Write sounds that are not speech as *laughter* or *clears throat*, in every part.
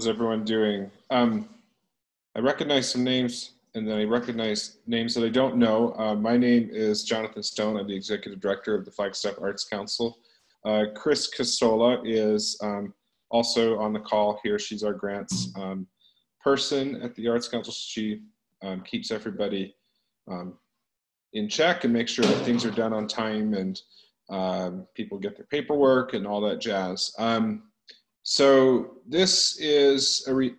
How's everyone doing? Um, I recognize some names and then I recognize names that I don't know. Uh, my name is John Tannous. I'm the Executive Director of the Flagstaff Arts Council. Uh, Chris Casola is um, also on the call here. She's our grants um, person at the Arts Council. She um, keeps everybody um, in check and makes sure that things are done on time and um, people get their paperwork and all that jazz. So this is a re-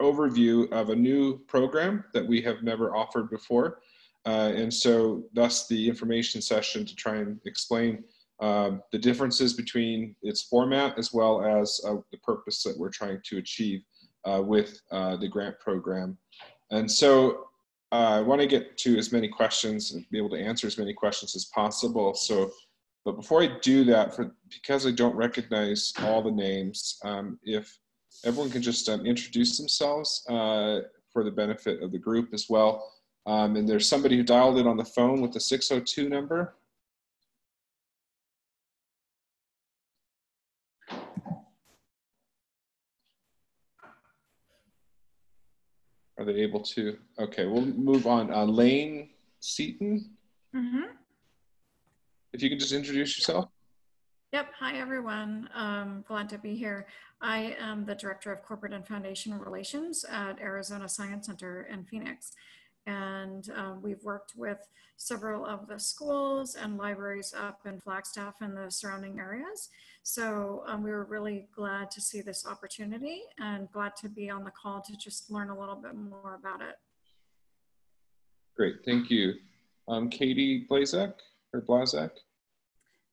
overview of a new program that we have never offered before. Uh, and so thus the information session to try and explain um, the differences between its format as well as uh, the purpose that we're trying to achieve uh, with uh, the grant program. And so uh, I want to get to as many questions and be able to answer as many questions as possible. So, but before I do that, for because I don't recognize all the names, um, if everyone can just um, introduce themselves uh, for the benefit of the group as well. Um, and there's somebody who dialed in on the phone with the 602 number. Are they able to? Okay, we'll move on. Uh, Lane Seaton. Mm-hmm. If you could just introduce yourself. Yep. Hi, everyone. Um, glad to be here. I am the Director of Corporate and Foundation Relations at Arizona Science Center in Phoenix. And um, we've worked with several of the schools and libraries up in Flagstaff and the surrounding areas. So um, we were really glad to see this opportunity and glad to be on the call to just learn a little bit more about it. Great, thank you. Um, Katie Blazek or Blazek?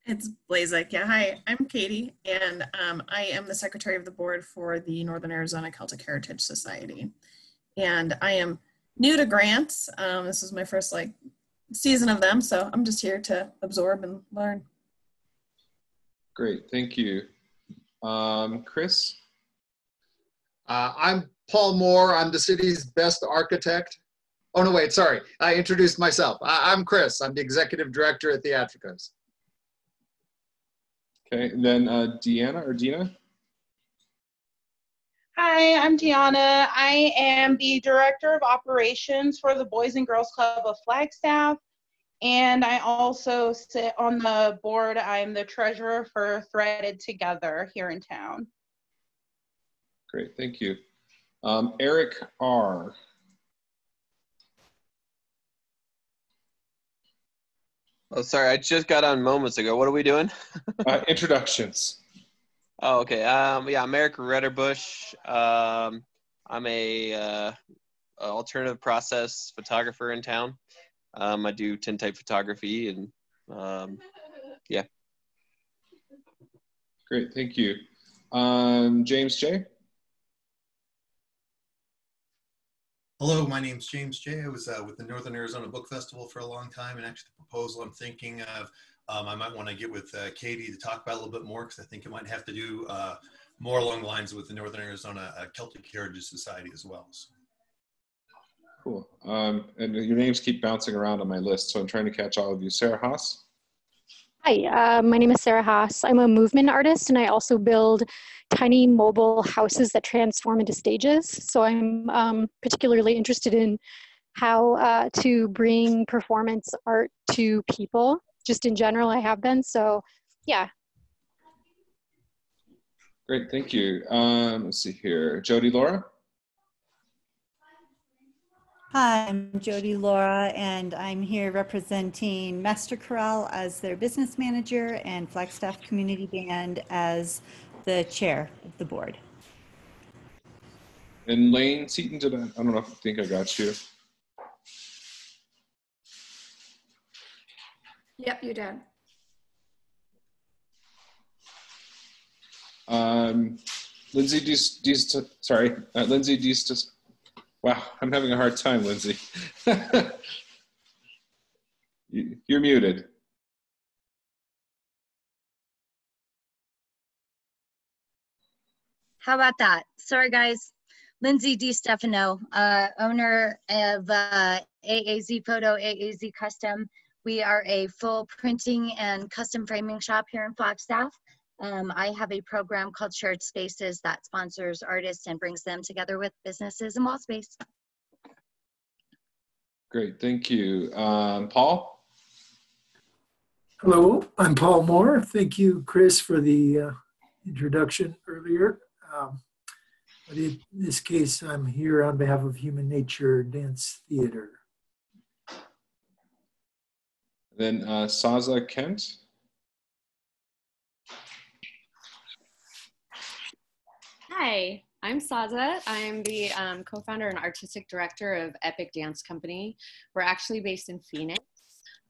It's Blazek. Yeah. Hi, I'm Katie, and um, I am the secretary of the board for the Northern Arizona Celtic Heritage Society. And I am new to grants. Um, this is my first like season of them, so I'm just here to absorb and learn. Great, thank you. Um, Chris? Uh, I'm Paul Moore. I'm the city's best architect. Oh, no, wait, sorry. I introduced myself. I, am Chris. I'm the executive director at Theatrikos. Okay, and then uh, Deanna or Dina? Hi, I'm Deanna. I am the Director of Operations for the Boys and Girls Club of Flagstaff. And I also sit on the board. I'm the treasurer for Threaded Together here in town. Great, thank you. Um, Eric R. Oh, sorry, I just got on moments ago. What are we doing? *laughs* uh, introductions. Oh, okay. Um, yeah, I'm Eric Retterbush. Um, I'm a uh, alternative process photographer in town. Um, I do tintype photography and um, yeah. Great, thank you. Um, James J. Hello, my name is James J. I was uh, with the Northern Arizona Book Festival for a long time, and actually, the proposal I'm thinking of, um, I might want to get with uh, Katie to talk about a little bit more because I think it might have to do uh, more along the lines with the Northern Arizona uh, Celtic Heritage Society as well. So. Cool. Um, and your names keep bouncing around on my list, so I'm trying to catch all of you. Sarah Haas. Hi, uh, my name is Sarah Haas. I'm a movement artist and I also build tiny mobile houses that transform into stages. So I'm um, particularly interested in how uh, to bring performance art to people. Just in general, I have been. So, yeah. Great, thank you. Um, let's see here. Jody Laura. Hi, I'm Jody Laura, and I'm here representing Master Chorale as their business manager and Flagstaff Community Band as the chair of the board. And Lane Seaton, did I, I don't know if I think I got you. Yep, you did. Um, Lindsay, do you, sorry, uh, Lindsay, do you, Wow, I'm having a hard time, Lindsay. *laughs* You're muted. How about that? Sorry, guys. Lindsay DiStefano, uh, owner of uh, AAZ Photo, AAZ Custom. We are a full printing and custom framing shop here in Flagstaff. Um, I have a program called Shared Spaces that sponsors artists and brings them together with businesses in wall space. Great, thank you. Um, Paul? Hello, I'm Paul Moore. Thank you, Chris, for the uh, introduction earlier. Um, but in this case, I'm here on behalf of Human Nature Dance Theater. Then uh, Saza Kent? Hi, I'm Saza. I'm the um, co-founder and artistic director of Epic Dance Company. We're actually based in Phoenix.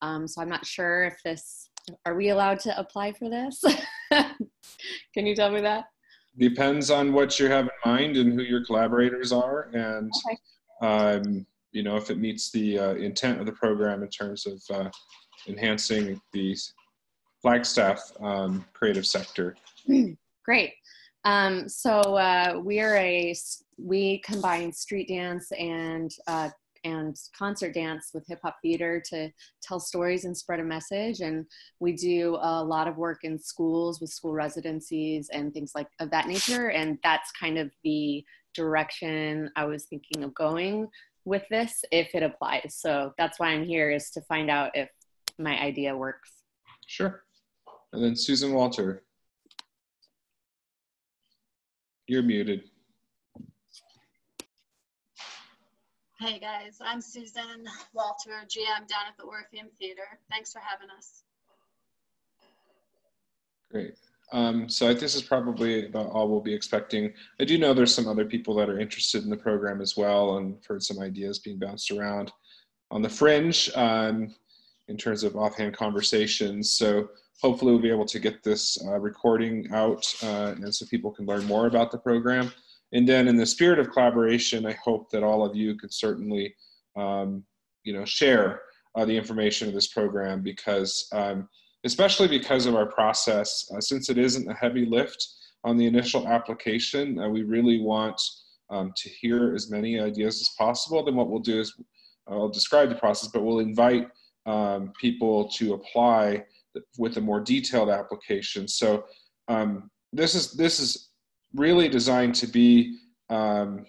Um, so I'm not sure if this, are we allowed to apply for this? *laughs* Can you tell me that? Depends on what you have in mind and who your collaborators are and, Okay. um, you know, if it meets the uh, intent of the program in terms of uh, enhancing the Flagstaff um, creative sector. Great. Um, so uh, we are a we combine street dance and uh, and concert dance with hip hop theater to tell stories and spread a message. And we do a lot of work in schools with school residencies and things like of that nature. And that's kind of the direction I was thinking of going with this if it applies. So that's why I'm here is to find out if my idea works. Sure. And then Susan Walter. You're muted. Hey guys, I'm Susan Walter, GM down at the Orpheum Theater. Thanks for having us. Great. Um, so I- this is probably about all we'll be expecting. I do know there's some other people that are interested in the program as well, and I've heard some ideas being bounced around on the fringe um, in terms of offhand conversations. So hopefully we'll be able to get this uh, recording out, uh, and so people can learn more about the program. And then, in the spirit of collaboration, I hope that all of you can certainly, um, you know, share uh, the information of this program because. Um, especially because of our process. Uh, since it isn't a heavy lift on the initial application, uh, we really want um, to hear as many ideas as possible. Then what we'll do is I'll describe the process, but we'll invite um, people to apply with a more detailed application. So um, this is this is really designed to be um,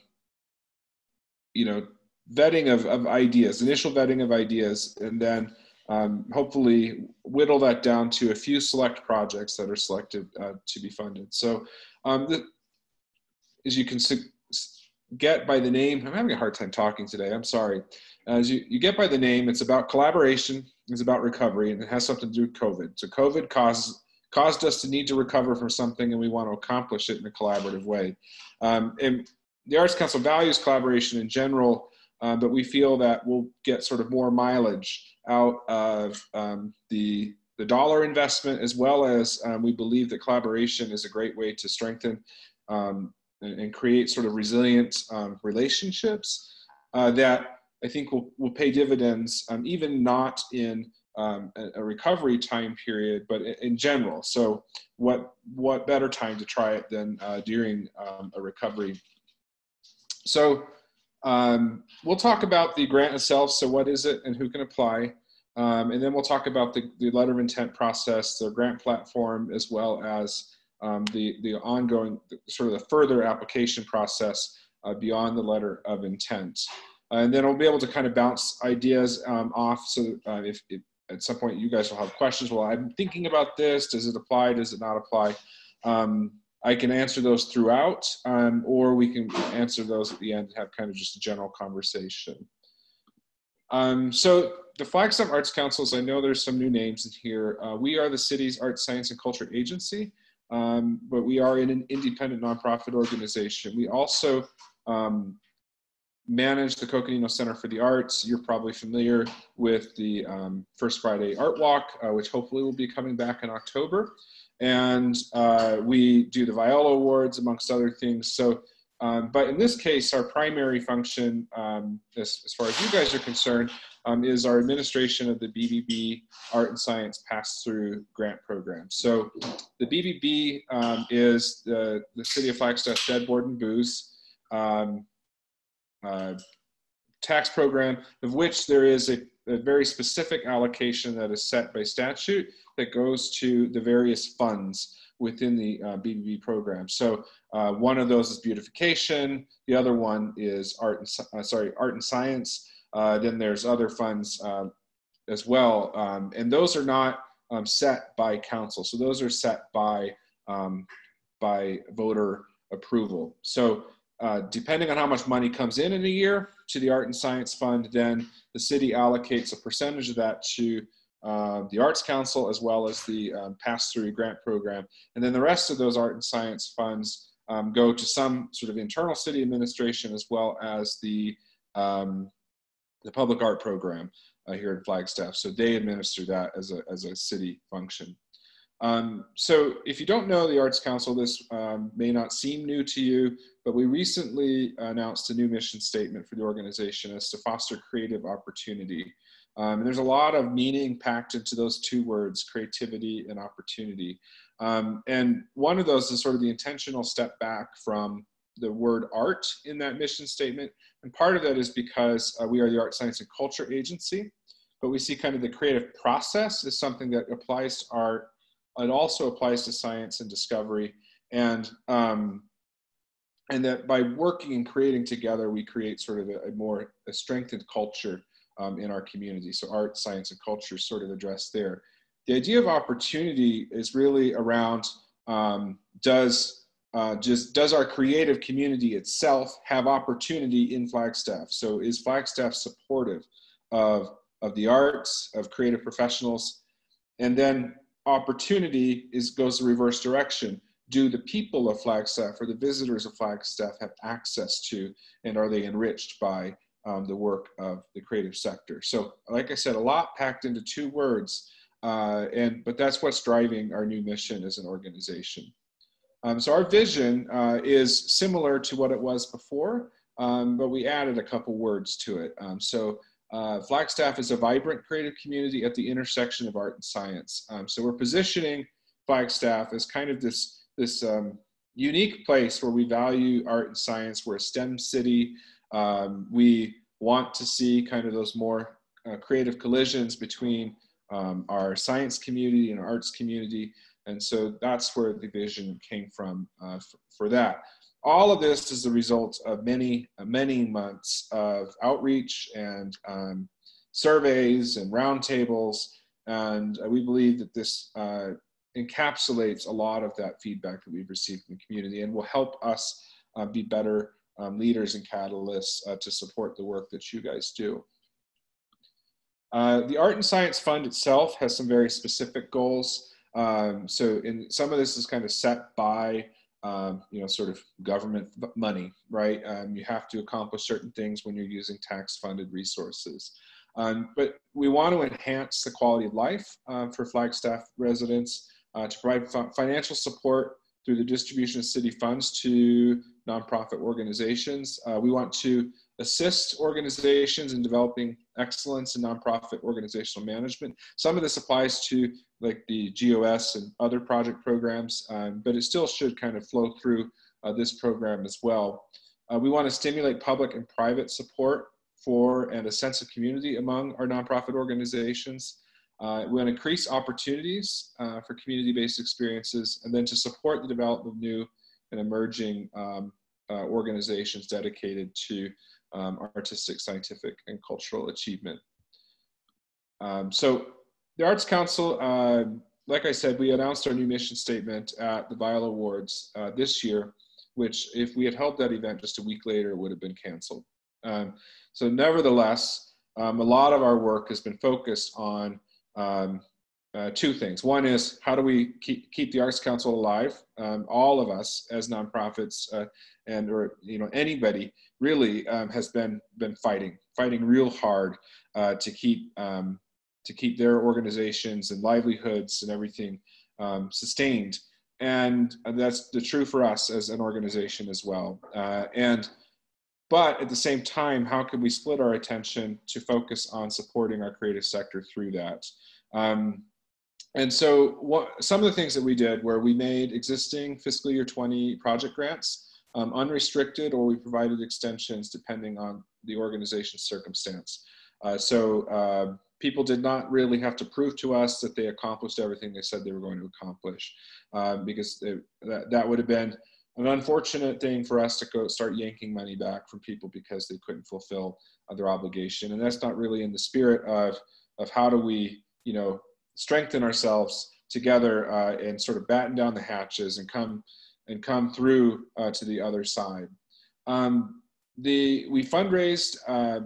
you know vetting of, of ideas, initial vetting of ideas, and then um, hopefully whittle that down to a few select projects that are selected uh, to be funded. So um, the, as you can get by the name, I'm having a hard time talking today, I'm sorry. As you, you get by the name, it's about collaboration, it's about recovery, and it has something to do with COVID. So COVID caused, caused us to need to recover from something and we want to accomplish it in a collaborative way. Um, and the Arts Council values collaboration in general, uh, but we feel that we'll get sort of more mileage out of um, the the dollar investment as well as um, we believe that collaboration is a great way to strengthen um, and, and create sort of resilient um, relationships uh, that I think will, will pay dividends um, even not in um, a, a recovery time period but in, in general so what what better time to try it than uh, during um, a recovery so um, we'll talk about the grant itself. So what is it and who can apply? Um, and then we'll talk about the, the letter of intent process, the grant platform, as well as um, the, the ongoing, sort of the further application process uh, beyond the letter of intent. Uh, and then we'll be able to kind of bounce ideas um, off. So uh, if, if at some point you guys will have questions, well, I'm thinking about this. Does it apply? Does it not apply? Um, I can answer those throughout, um, or we can answer those at the end and have kind of just a general conversation. Um, so the Flagstaff Arts Councils, I know there's some new names in here. Uh, we are the city's arts, science, and culture agency, um, but we are in an independent nonprofit organization. We also um, manage the Coconino Center for the Arts. You're probably familiar with the um, First Friday Art Walk, uh, which hopefully will be coming back in October and uh, we do the Viola Awards amongst other things. So, um, but in this case, our primary function, um, as, as, far as you guys are concerned, um, is our administration of the BBB Art and Science Pass-Through Grant Program. So, the BBB um, is the, the City of Flagstaff Bed Board and Booze um, uh, tax program, of which there is a, a very specific allocation that is set by statute that goes to the various funds within the uh, BBB program. So uh, one of those is beautification. The other one is art and uh, sorry art and science. Uh, then there's other funds um, as well, um, and those are not um, set by council. So those are set by um, by voter approval. So uh, depending on how much money comes in in a year to the art and science fund, then the city allocates a percentage of that to uh, the Arts Council as well as the um, pass-through grant program. And then the rest of those art and science funds um, go to some sort of internal city administration as well as the, um, the public art program uh, here in Flagstaff. So they administer that as a, as a city function. Um, so if you don't know the Arts Council, this um, may not seem new to you, but we recently announced a new mission statement for the organization as to foster creative opportunity. Um, and there's a lot of meaning packed into those two words, creativity and opportunity. Um, and one of those is sort of the intentional step back from the word art in that mission statement. And part of that is because uh, we are the Art, Science, and Culture Agency, but we see kind of the creative process is something that applies to art. It also applies to science and discovery. And um, and that by working and creating together, we create sort of a, a more a strengthened culture um, in our community. So art, science, and culture sort of addressed there. The idea of opportunity is really around um, does uh, just does our creative community itself have opportunity in Flagstaff? So is Flagstaff supportive of of the arts, of creative professionals, and then opportunity is goes the reverse direction. Do the people of Flagstaff or the visitors of Flagstaff have access to, and are they enriched by um, the work of the creative sector. So, like I said, a lot packed into two words, uh, and but that's what's driving our new mission as an organization. Um, so our vision uh, is similar to what it was before, um, but we added a couple words to it. Um, so uh, Flagstaff is a vibrant creative community at the intersection of art and science. Um, so we're positioning Flagstaff as kind of this this um, unique place where we value art and science. We're a STEM city. Um, we want to see kind of those more uh, creative collisions between um, our science community and arts community. And so that's where the vision came from uh, for, for, that. All of this is the result of many, many months of outreach and um, surveys and roundtables. And uh, we believe that this uh, encapsulates a lot of that feedback that we've received from the community and will help us uh, be better um, leaders and catalysts uh, to support the work that you guys do. Uh, the Art and Science Fund itself has some very specific goals. Um, so in, some of this is kind of set by, um, you know, sort of government money, right? Um, you have to accomplish certain things when you're using tax-funded resources. Um, but we want to enhance the quality of life uh, for Flagstaff residents uh, to provide financial support through the distribution of city funds to nonprofit organizations. Uh, we want to assist organizations in developing excellence in nonprofit organizational management. Some of this applies to like the GOS and other project programs, um, but it still should kind of flow through uh, this program as well. Uh, we want to stimulate public and private support for and a sense of community among our nonprofit organizations. Uh, we want to increase opportunities uh, for community-based experiences and then to support the development of new and emerging um, uh, organizations dedicated to um, artistic, scientific, and cultural achievement. Um, so the Arts Council, uh, like I said, we announced our new mission statement at the Viola Awards uh, this year, which if we had held that event just a week later, would have been canceled. Um, so nevertheless, um, a lot of our work has been focused on um, uh, two things. One is how do we keep, keep the Arts Council alive? Um, all of us as nonprofits uh, and or you know anybody really um, has been been fighting, fighting real hard uh, to keep um, to keep their organizations and livelihoods and everything um, sustained. And that's the true for us as an organization as well. Uh, and but at the same time, how can we split our attention to focus on supporting our creative sector through that? Um, and so what, some of the things that we did were we made existing fiscal year 20 project grants um, unrestricted or we provided extensions depending on the organization's circumstance. Uh, so uh, people did not really have to prove to us that they accomplished everything they said they were going to accomplish, uh, because that, that would have been an unfortunate thing for us to go start yanking money back from people because they couldn't fulfill their obligation. And that's not really in the spirit of, of how do we, you know, strengthen ourselves together uh, and sort of batten down the hatches and come and come through uh, to the other side. Um, the we fundraised uh,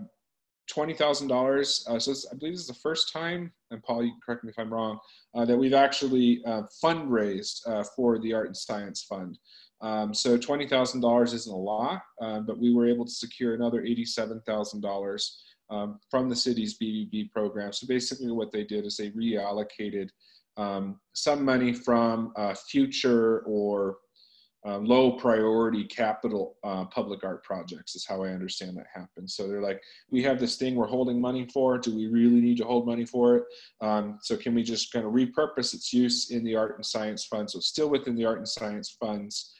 twenty thousand uh, dollars. So I believe this is the first time, and Paul, you can correct me if I'm wrong, uh, that we've actually uh, fundraised for the Art and Science Fund. Um, so twenty thousand dollars isn't a lot, but we were able to secure another eighty-seven thousand dollars um, from the city's BBB program. So basically, what they did is they reallocated um, some money from uh, future or uh, low priority capital uh, public art projects is how I understand that happens. So they're like, we have this thing we're holding money for. Do we really need to hold money for it? Um, so can we just kind of repurpose its use in the art and science fund? So still within the art and science funds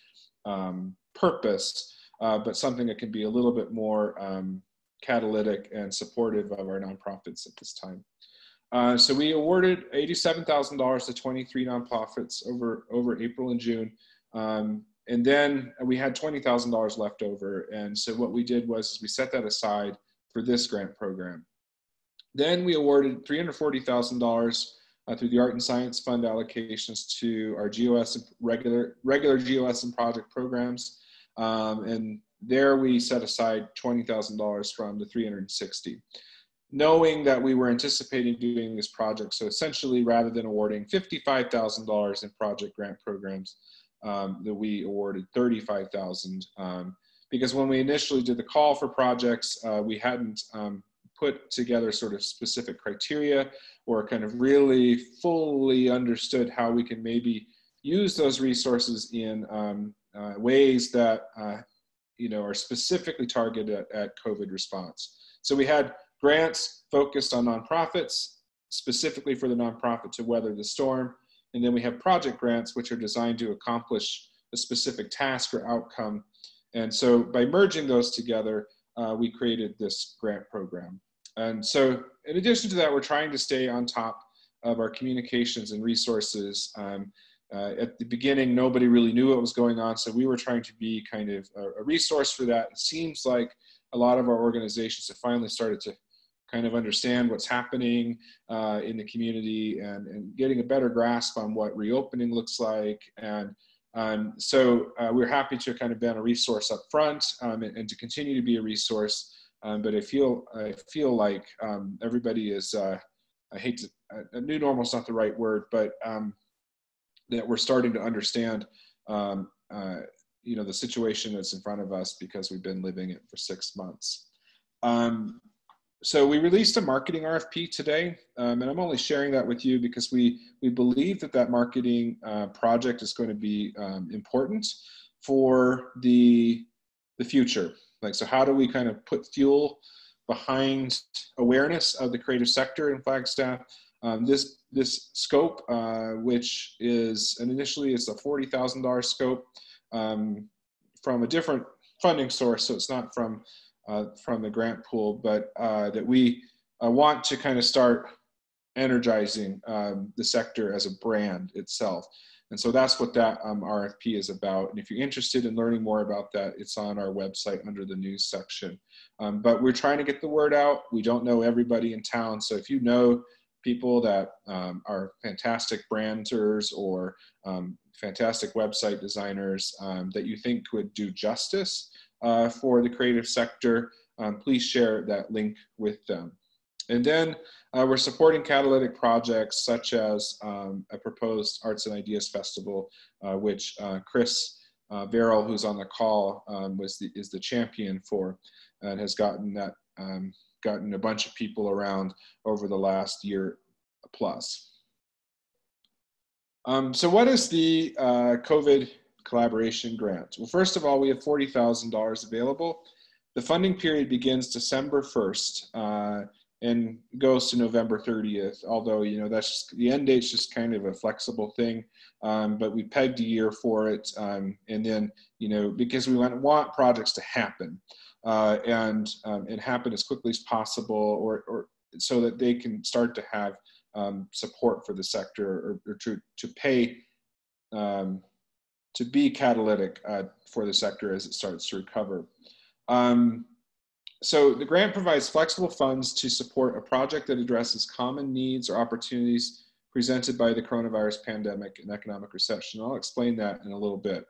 um, purpose, uh, but something that can be a little bit more um, catalytic and supportive of our nonprofits at this time. Uh, so we awarded $87,000 to 23 nonprofits over, over April and June. Um, and then we had $20,000 left over. And so what we did was we set that aside for this grant program. Then we awarded $340,000 uh, through the Art and Science Fund allocations to our GOS regular, regular GOS and project programs. Um, and there we set aside $20,000 from the 360 knowing that we were anticipating doing this project. So essentially, rather than awarding $55,000 in project grant programs, um, that we awarded 35,000 um, because when we initially did the call for projects, uh, we hadn't um, put together sort of specific criteria or kind of really fully understood how we can maybe use those resources in um, uh, ways that uh, you know are specifically targeted at, at COVID response. So we had grants focused on nonprofits, specifically for the nonprofit to weather the storm. And then we have project grants, which are designed to accomplish a specific task or outcome. And so by merging those together, uh, we created this grant program. And so in addition to that, we're trying to stay on top of our communications and resources. Um, uh, at the beginning, nobody really knew what was going on, so we were trying to be kind of a, a resource for that. It seems like a lot of our organizations have finally started to kind of understand what's happening uh, in the community and, and getting a better grasp on what reopening looks like. And um, so uh, we're happy to kind of be a resource up front um, and, and, to continue to be a resource. Um, but I feel, I feel like um, everybody is, uh, I hate to, a new normal is not the right word, but um, that we're starting to understand uh, you know the situation that's in front of us because we've been living it for six months. Um, so we released a marketing RFP today, um, and I'm only sharing that with you because we we believe that that marketing uh, project is going to be um, important for the the future. Like, so how do we kind of put fuel behind awareness of the creative sector in Flagstaff? Um, this this scope, uh, which is and initially it's a forty thousand dollar scope um, from a different funding source, so it's not from from the grant pool, but uh, that we uh, want to kind of start energizing um, the sector as a brand itself. And so that's what that um, RFP is about. And if you're interested in learning more about that, it's on our website under the news section. Um, but we're trying to get the word out. We don't know everybody in town. So if you know people that um, are fantastic branders or um, fantastic website designers um, that you think would do justice uh, for the creative sector, um, please share that link with them. And then uh, we're supporting catalytic projects such as um, a proposed Arts and Ideas Festival, uh, which uh, Chris uh, Verrill, who's on the call, um, was the, is the champion for and has gotten that um, gotten a bunch of people around over the last year plus. Um, so what is the uh, COVID collaboration grant? Well, first of all, we have $40,000 available. The funding period begins December 1st uh, and goes to November 30th, although, you know, that's just, the end date's just kind of a flexible thing, um, but we pegged a year for it. Um, and then, you know, because we want, want projects to happen uh, and, um, and happen as quickly as possible or, or so that they can start to have um, support for the sector or, or to, to pay um, to be catalytic uh, for the sector as it starts to recover. Um, so the grant provides flexible funds to support a project that addresses common needs or opportunities presented by the coronavirus pandemic and economic recession. I'll explain that in a little bit.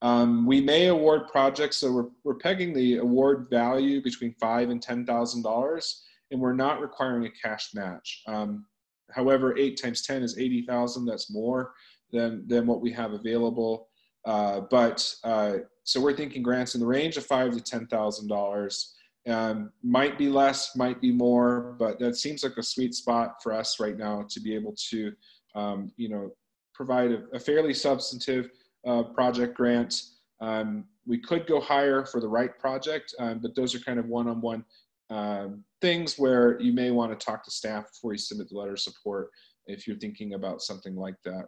Um, we may award projects, so we're, we're pegging the award value between five and ten thousand dollars, and we're not requiring a cash match. Um, however, eight times ten is eighty thousand. That's more than than what we have available. Uh, but uh, so we're thinking grants in the range of five to ten thousand dollars. Um, might be less, might be more, but that seems like a sweet spot for us right now to be able to, um, you know, provide a, a fairly substantive uh, project grant. Um, we could go higher for the right project, um, but those are kind of one-on-one um, things where you may want to talk to staff before you submit the letter of support if you're thinking about something like that.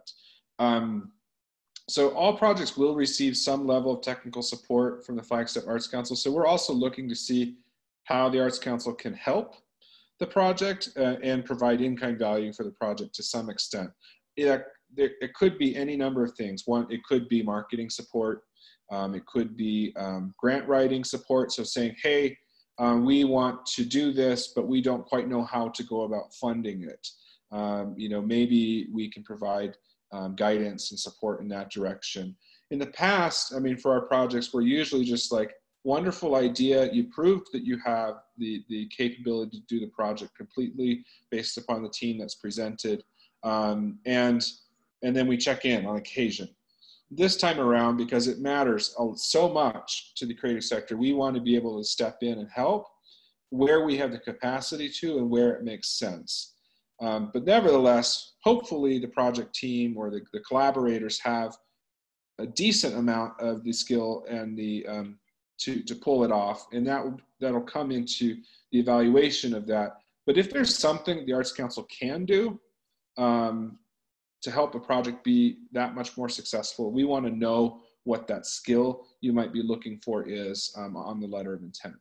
Um, so all projects will receive some level of technical support from the Flagstaff Arts Council. So we're also looking to see how the Arts Council can help the project uh, and provide in-kind value for the project to some extent. It, it could be any number of things. One, it could be marketing support. Um, it could be um, grant writing support. So saying, hey, um, we want to do this, but we don't quite know how to go about funding it. Um, you know, maybe we can provide um, guidance and support in that direction. In the past, I mean, for our projects, we're usually just like, wonderful idea. You proved that you have the, the capability to do the project completely based upon the team that's presented. Um, and, and then we check in on occasion. This time around, because it matters so much to the creative sector, we want to be able to step in and help where we have the capacity to and where it makes sense. Um, but nevertheless, hopefully the project team or the, the collaborators have a decent amount of the skill and the um, to, to pull it off. And that that'll come into the evaluation of that. But if there's something the Arts Council can do um, to help a project be that much more successful, we want to know what that skill you might be looking for is um, on the letter of intent.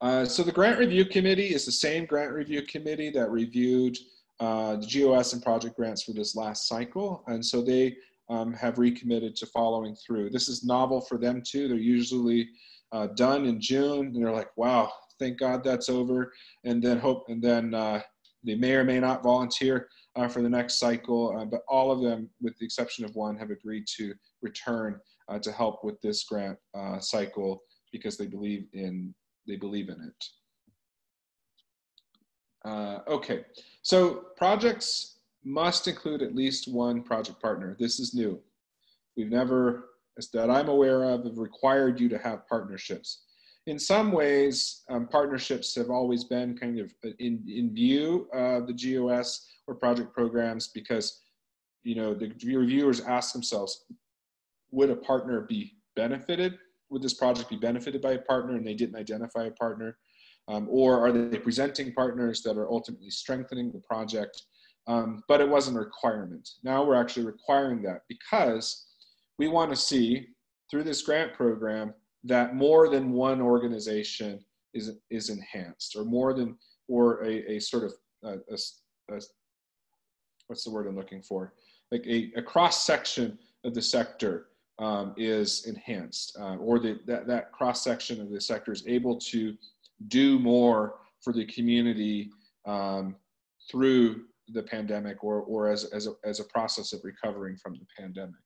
Uh, so the grant review committee is the same grant review committee that reviewed uh, the GOS and project grants for this last cycle. And so they um, have recommitted to following through. This is novel for them too. They're usually uh, done in June, and they're like, "Wow, thank God that's over." And then hope, and then uh, they may or may not volunteer uh, for the next cycle. But all of them, with the exception of one, have agreed to return to help with this grant cycle because they believe in they believe in it. okay, so projects must include at least one project partner. This is new. We've never, as that I'm aware of, have required you to have partnerships. In some ways, um, partnerships have always been kind of in, in view of the GOS or project programs because, you know, the reviewers ask themselves, would a partner be benefited? Would this project be benefited by a partner and they didn't identify a partner? Um, or are they presenting partners that are ultimately strengthening the project? Um, but it wasn't a requirement. Now we're actually requiring that because we want to see through this grant program that more than one organization is, is enhanced or more than, or a, a sort of, a, a, a, what's the word I'm looking for? Like a, a cross section of the sector um, is enhanced uh, or the, that, that cross section of the sector is able to do more for the community um, through the pandemic or, or as, as, a, as a process of recovering from the pandemic.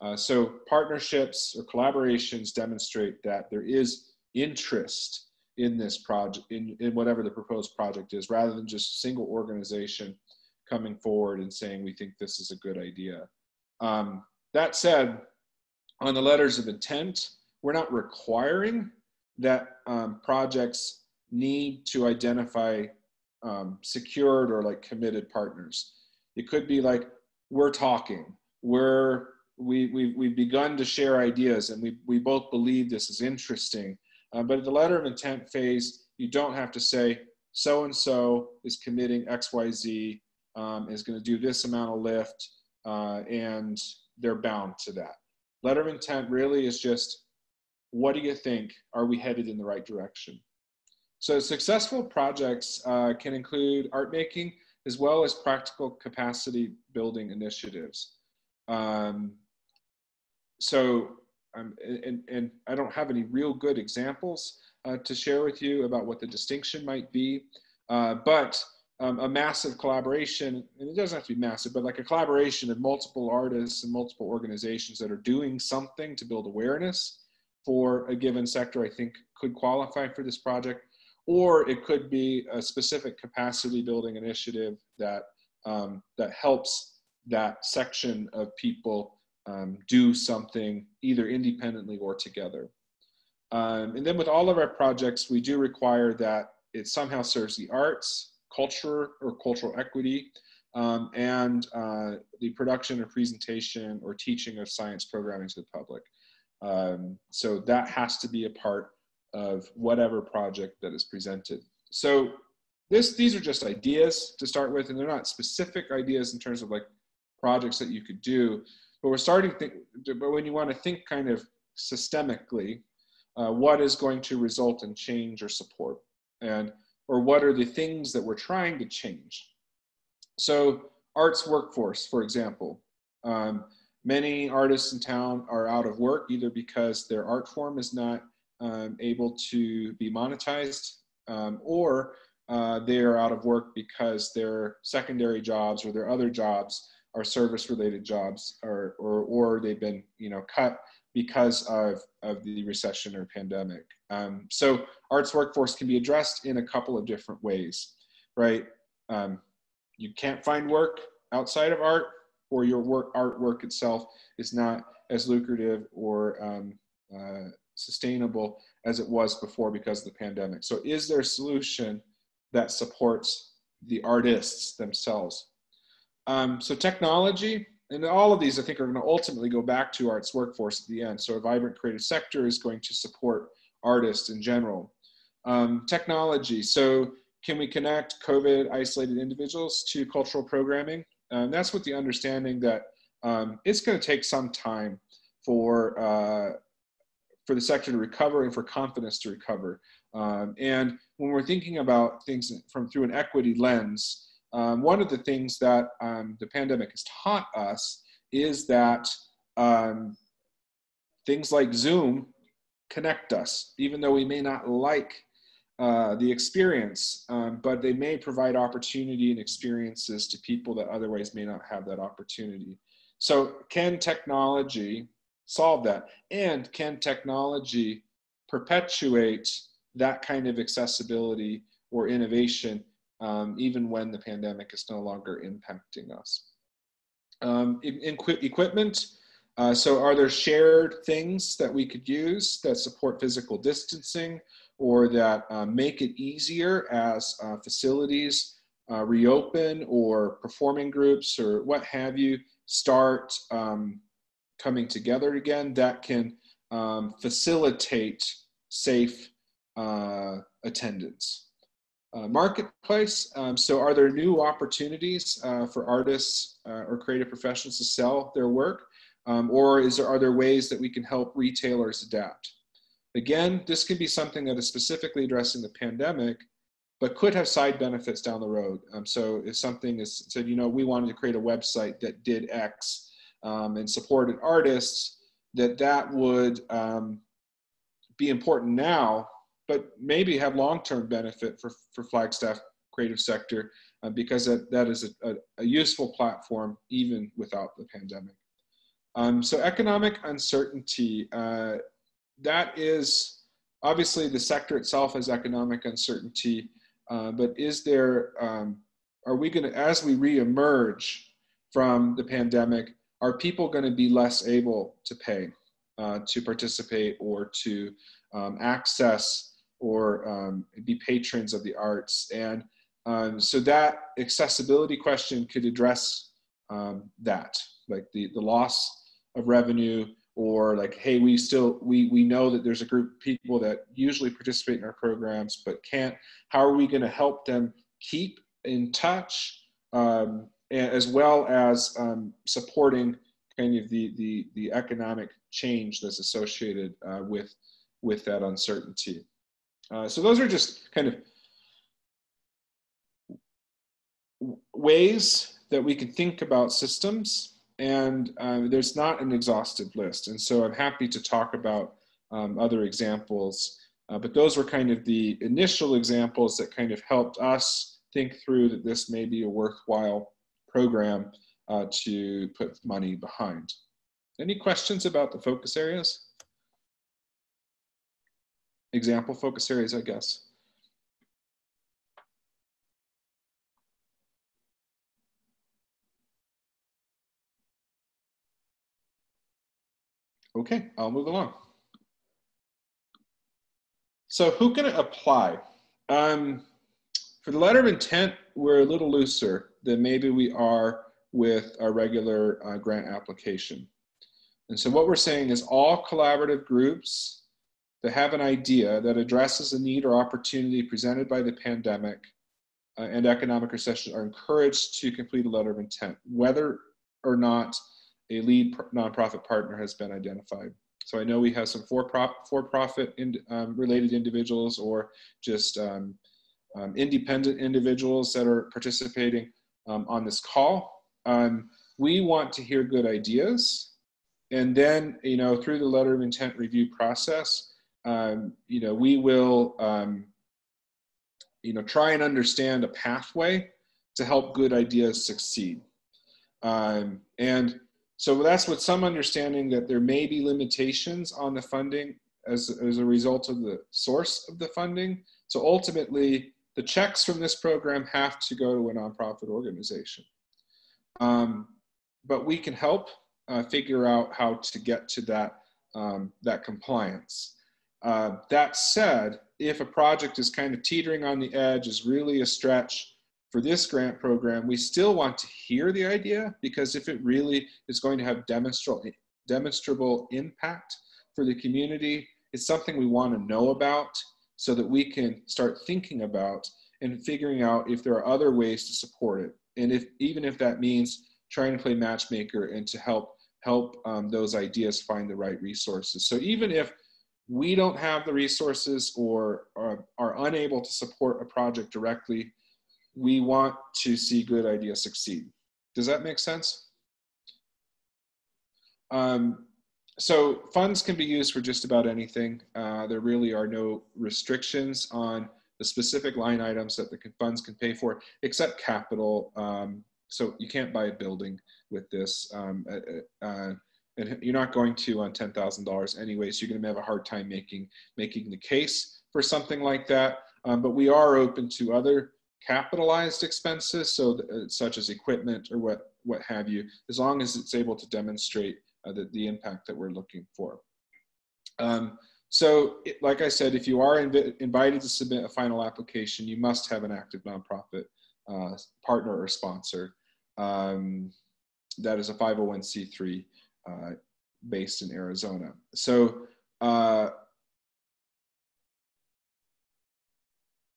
Uh, so partnerships or collaborations demonstrate that there is interest in this project, in, in whatever the proposed project is, rather than just single organization coming forward and saying, we think this is a good idea. Um, that said, on the letters of intent, we're not requiring that um, projects need to identify um, secured or like committed partners. It could be like we're talking, we're we we we've begun to share ideas, and we we both believe this is interesting. Uh, but at the letter of intent phase, you don't have to say so and so is committing X Y Z um, is going to do this amount of lift, uh, and they're bound to that. Letter of intent really is just what do you think? Are we headed in the right direction? So successful projects uh, can include art making as well as practical capacity building initiatives. Um, so, um, and, and I don't have any real good examples uh, to share with you about what the distinction might be, uh, but um, a massive collaboration, and it doesn't have to be massive, but like a collaboration of multiple artists and multiple organizations that are doing something to build awareness for a given sector, I think could qualify for this project. Or it could be a specific capacity building initiative that, um, that helps that section of people um, do something either independently or together. Um, and then with all of our projects, we do require that it somehow serves the arts, culture or cultural equity, um, and uh, the production or presentation or teaching of science programming to the public. Um, so that has to be a part of whatever project that is presented. So this, these are just ideas to start with, and they're not specific ideas in terms of like projects that you could do, but we're starting to think, but when you want to think kind of systemically, uh, what is going to result in change or support? And or what are the things that we're trying to change? So arts workforce, for example. Um, many artists in town are out of work either because their art form is not um, able to be monetized um, or uh, they are out of work because their secondary jobs or their other jobs are service related jobs or, or, or they've been you know cut because of, of the recession or pandemic. Um, so arts workforce can be addressed in a couple of different ways, right? Um, you can't find work outside of art or your work artwork itself is not as lucrative or um, uh, sustainable as it was before because of the pandemic. So is there a solution that supports the artists themselves? Um, so technology, and all of these I think are going to ultimately go back to arts workforce at the end. So a vibrant creative sector is going to support artists in general. Um, technology, so can we connect COVID isolated individuals to cultural programming? And that's with the understanding that um, it's going to take some time for, uh, for the sector to recover and for confidence to recover. Um, and when we're thinking about things from through an equity lens, um, one of the things that um, the pandemic has taught us is that um, things like Zoom connect us, even though we may not like uh, the experience, um, but they may provide opportunity and experiences to people that otherwise may not have that opportunity. So, can technology solve that? And can technology perpetuate that kind of accessibility or innovation um, even when the pandemic is no longer impacting us. Um, in, in equipment, uh, so are there shared things that we could use that support physical distancing or that uh, make it easier as uh, facilities uh, reopen or performing groups or what have you start um, coming together again that can um, facilitate safe uh, attendance? Uh, marketplace. Um, so, are there new opportunities uh, for artists uh, or creative professionals to sell their work, um, or is there are there ways that we can help retailers adapt? Again, this can be something that is specifically addressing the pandemic, but could have side benefits down the road. Um, so, if something is said, you know, we wanted to create a website that did X um, and supported artists, that that would um, be important now but maybe have long-term benefit for, for Flagstaff creative sector uh, because that, that is a, a, a, useful platform even without the pandemic. Um, so economic uncertainty, uh, that is obviously the sector itself has economic uncertainty, uh, but is there, um, are we gonna, as we reemerge from the pandemic, are people gonna be less able to pay, uh, to participate or to um, access or um, be patrons of the arts. And um, so that accessibility question could address um, that, like the, the loss of revenue or like, hey, we still, we, we know that there's a group of people that usually participate in our programs but can't. How are we gonna help them keep in touch um, as well as um, supporting kind of the, the, the economic change that's associated uh, with, with that uncertainty. Uh, so those are just kind of ways that we can think about systems and uh, there's not an exhaustive list. And so I'm happy to talk about um, other examples, uh, but those were kind of the initial examples that kind of helped us think through that this may be a worthwhile program uh, to put money behind. Any questions about the focus areas? Example focus areas, I guess. Okay, I'll move along. So who can apply? Um, for the letter of intent, we're a little looser than maybe we are with our regular uh, grant application. And so what we're saying is all collaborative groups that have an idea that addresses a need or opportunity presented by the pandemic uh, and economic recession are encouraged to complete a letter of intent, whether or not a lead nonprofit partner has been identified. So I know we have some for-profit in, um, related individuals or just um, um, independent individuals that are participating um, on this call. Um, we want to hear good ideas. And then, you know, through the letter of intent review process, um, you know, we will, you know, try and understand a pathway to help good ideas succeed. and so that's with some understanding that there may be limitations on the funding as, as a result of the source of the funding. So ultimately, the checks from this program have to go to a nonprofit organization. Um, but we can help uh, figure out how to get to that, um, that compliance. Uh, that said, if a project is kind of teetering on the edge, is really a stretch, for this grant program, we still want to hear the idea because if it really is going to have demonstrable, demonstrable impact for the community, it's something we want to know about so that we can start thinking about and figuring out if there are other ways to support it. And if even if that means trying to play matchmaker and to help help um, those ideas find the right resources. So even if we don't have the resources or are, are unable to support a project directly, we want to see good ideas succeed. Does that make sense? Um, so funds can be used for just about anything. Uh, there really are no restrictions on the specific line items that the funds can pay for, except capital. Um, so you can't buy a building with this. Um, uh, uh, and you're not going to on $10,000 anyway, so you're going to have a hard time making, making the case for something like that. Um, but we are open to other capitalized expenses, so uh, such as equipment or what, what have you, as long as it's able to demonstrate uh, the, the impact that we're looking for. Um, so, it, like I said, if you are inv invited to submit a final application, you must have an active nonprofit uh, partner or sponsor. Um, that is a 501c3 uh, based in Arizona. So, uh,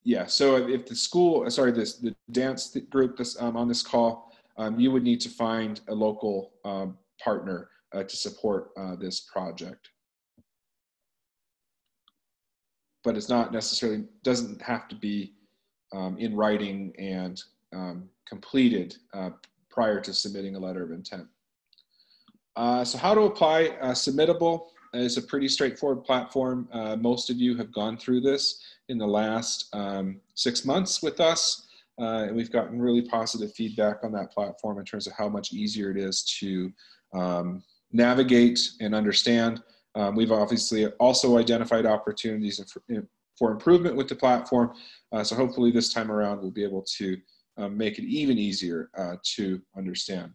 yeah, so if the school, uh, sorry, this the dance group this, um, on this call, um, you would need to find a local um, partner uh, to support uh, this project. But it's not necessarily, doesn't have to be um, in writing and um, completed prior to submitting a letter of intent. Uh, so how to apply uh, Submittable is a pretty straightforward platform. most of you have gone through this in the last um, six months with us. Uh, and we've gotten really positive feedback on that platform in terms of how much easier it is to um, navigate and understand. Um, we've obviously also identified opportunities for, for improvement with the platform. Uh, so hopefully this time around we'll be able to make it even easier uh, to understand.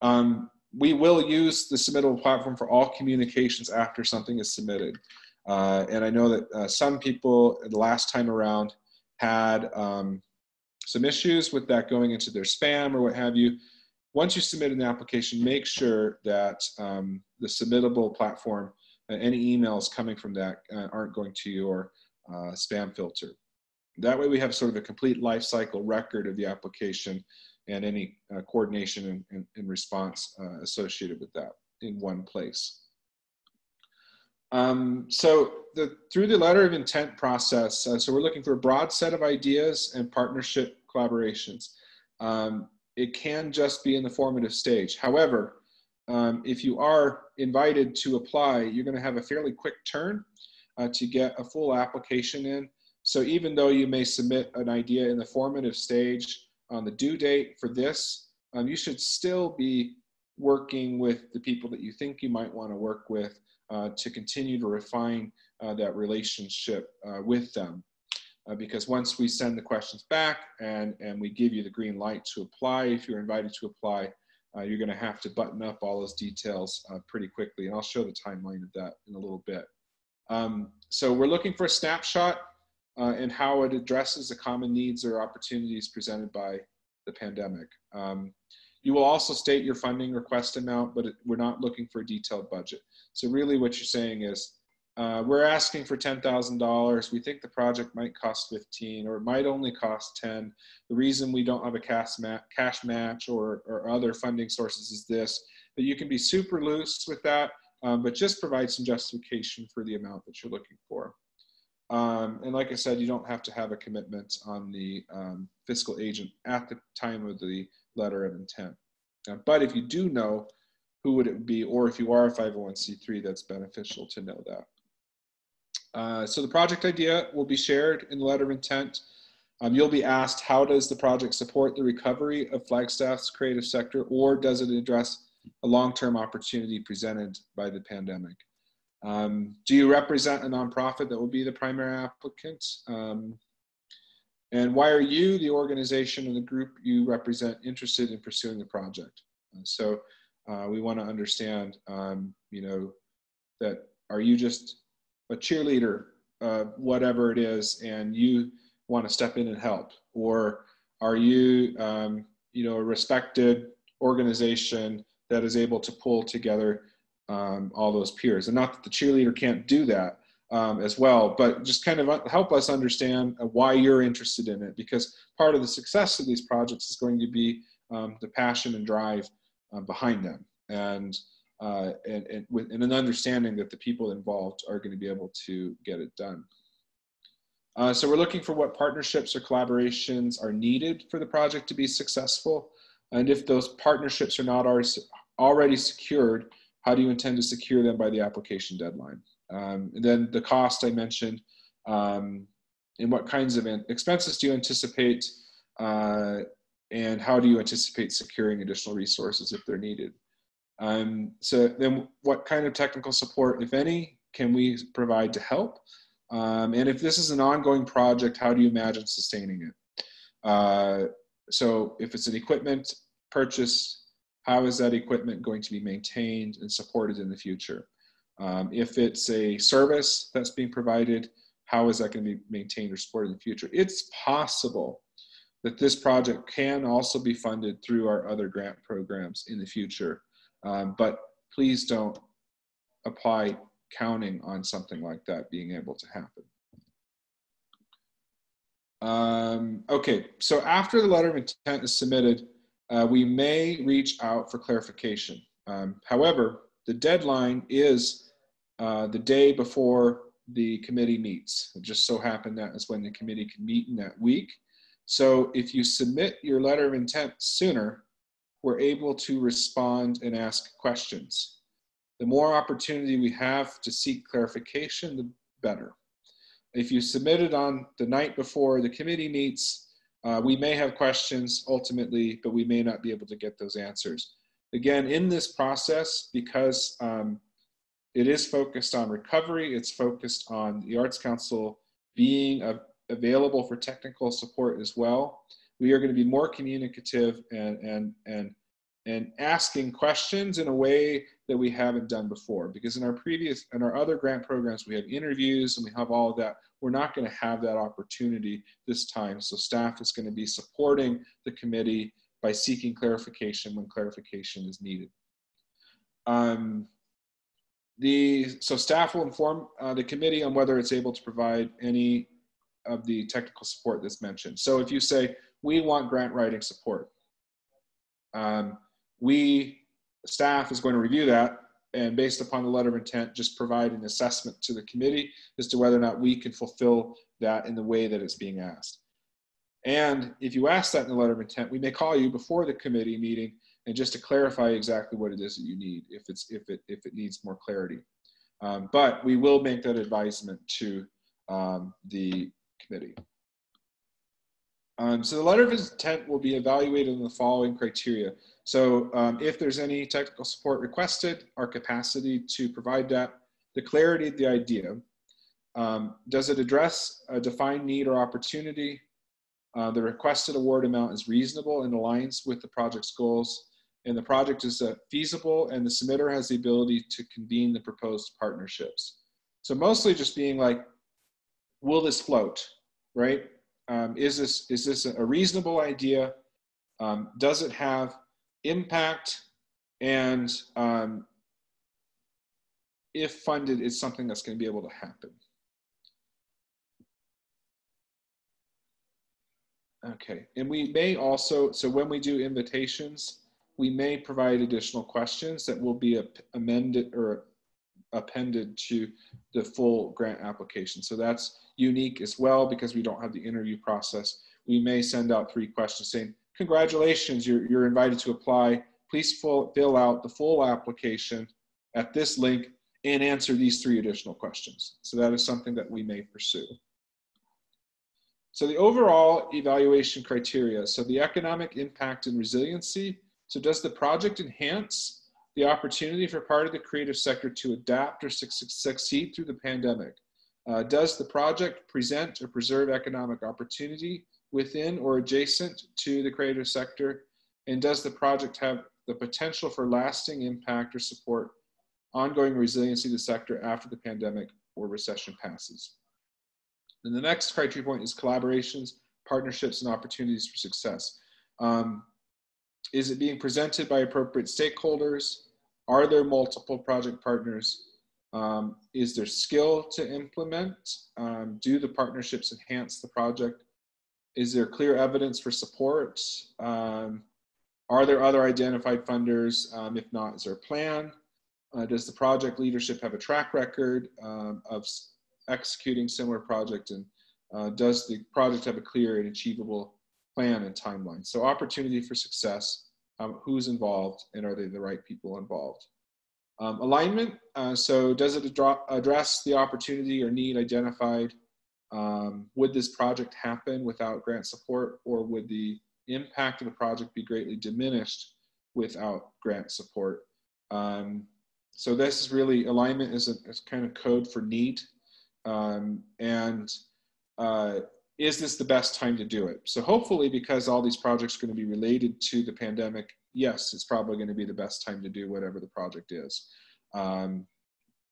Um, we will use the submittable platform for all communications after something is submitted. Uh, and I know that uh, some people the last time around had um, some issues with that going into their spam or what have you. Once you submit an application, make sure that um, the submittable platform, uh, any emails coming from that uh, aren't going to your uh, spam filter. That way we have sort of a complete life cycle record of the application and any uh, coordination and, and, and response associated with that in one place. Um, so the, through the letter of intent process, uh, so we're looking for a broad set of ideas and partnership collaborations. Um, it can just be in the formative stage. However, um, if you are invited to apply, you're going to have a fairly quick turn uh, to get a full application in. So even though you may submit an idea in the formative stage on the due date for this, um, you should still be working with the people that you think you might want to work with uh, to continue to refine uh, that relationship uh, with them. Uh, because once we send the questions back and, and we give you the green light to apply, if you're invited to apply, uh, you're going to have to button up all those details uh, pretty quickly. And I'll show the timeline of that in a little bit. Um, so we're looking for a snapshot uh, and how it addresses the common needs or opportunities presented by the pandemic. Um, you will also state your funding request amount, but it, we're not looking for a detailed budget. So really what you're saying is, uh, we're asking for $10,000. We think the project might cost 15 or it might only cost 10. The reason we don't have a cash, ma cash match or, or other funding sources is this, but you can be super loose with that, um, but just provide some justification for the amount that you're looking for. Um, and like I said, you don't have to have a commitment on the um, fiscal agent at the time of the letter of intent. Uh, but if you do know who would it be, or if you are a 501c3, that's beneficial to know that. Uh, so the project idea will be shared in the letter of intent. Um, you'll be asked, how does the project support the recovery of Flagstaff's creative sector, or does it address a long-term opportunity presented by the pandemic? Um, do you represent a nonprofit that will be the primary applicant? Um, and why are you, the organization and the group you represent, interested in pursuing the project? Uh, so uh, we want to understand, um, you know, that are you just a cheerleader, uh, whatever it is, and you want to step in and help, or are you, um, you know, a respected organization that is able to pull together um, all those peers? And not that the cheerleader can't do that, um, as well, but just kind of help us understand uh, why you're interested in it because part of the success of these projects is going to be um, the passion and drive uh, behind them and, uh, and, and, with, and an understanding that the people involved are going to be able to get it done. Uh, so we're looking for what partnerships or collaborations are needed for the project to be successful. And if those partnerships are not already secured, how do you intend to secure them by the application deadline? Um, and then the cost I mentioned, um, and what kinds of expenses do you anticipate, uh, and how do you anticipate securing additional resources if they're needed? Um, so then what kind of technical support, if any, can we provide to help? Um, and if this is an ongoing project, how do you imagine sustaining it? Uh, so if it's an equipment purchase, how is that equipment going to be maintained and supported in the future? Um, if it's a service that's being provided, how is that going to be maintained or supported in the future? It's possible that this project can also be funded through our other grant programs in the future, um, but please don't apply counting on something like that being able to happen. Um, okay, so after the letter of intent is submitted, uh, we may reach out for clarification. Um, however, the deadline is uh, the day before the committee meets. It just so happened that is when the committee can meet in that week. So if you submit your letter of intent sooner, we're able to respond and ask questions. The more opportunity we have to seek clarification, the better. If you submit it on the night before the committee meets, uh, we may have questions ultimately, but we may not be able to get those answers. Again, in this process, because um, it is focused on recovery. It's focused on the Arts Council being a, available for technical support as well. We are going to be more communicative and, and, and, and asking questions in a way that we haven't done before. Because in our previous, in our other grant programs, we have interviews and we have all of that. We're not going to have that opportunity this time. So staff is going to be supporting the committee by seeking clarification when clarification is needed. Um, the, so staff will inform uh, the committee on whether it's able to provide any of the technical support that's mentioned. So if you say, we want grant writing support, um, we, staff is going to review that and based upon the letter of intent, just provide an assessment to the committee as to whether or not we can fulfill that in the way that it's being asked. And if you ask that in the letter of intent, we may call you before the committee meeting and just to clarify exactly what it is that you need if it's if it if it needs more clarity. Um, but we will make that advisement to um, the committee. Um, so the letter of intent will be evaluated on the following criteria. So um, if there's any technical support requested, our capacity to provide that, the clarity of the idea, um, does it address a defined need or opportunity? Uh, the requested award amount is reasonable and aligns with the project's goals, and the project is uh, feasible and the submitter has the ability to convene the proposed partnerships. So mostly just being like, will this float, right? Um, is this is this a reasonable idea? Um, does it have impact? And um, if funded, is something that's going to be able to happen. Okay, and we may also, so when we do invitations, we may provide additional questions that will be amended or appended to the full grant application. So that's unique as well because we don't have the interview process. We may send out three questions saying, congratulations, you're, you're invited to apply. Please full, fill out the full application at this link and answer these three additional questions. So that is something that we may pursue. So the overall evaluation criteria, so the economic impact and resiliency. So does the project enhance the opportunity for part of the creative sector to adapt or succeed through the pandemic? Uh, does the project present or preserve economic opportunity within or adjacent to the creative sector? And does the project have the potential for lasting impact or support ongoing resiliency of the sector after the pandemic or recession passes? And the next criteria point is collaborations, partnerships, and opportunities for success. Um, is it being presented by appropriate stakeholders? Are there multiple project partners? Um, is there skill to implement? Um, do the partnerships enhance the project? Is there clear evidence for support? Um, are there other identified funders? Um, if not, is there a plan? Uh, does the project leadership have a track record um, of executing similar project and uh, does the project have a clear and achievable plan and timeline? So opportunity for success, um, who's involved and are they the right people involved? Um, alignment, uh, so does it address the opportunity or need identified? Um, would this project happen without grant support or would the impact of the project be greatly diminished without grant support? Um, so this is really, alignment is a, is kind of code for need. Um, and uh, is this the best time to do it? So hopefully, because all these projects are going to be related to the pandemic, yes, it's probably going to be the best time to do whatever the project is. Um,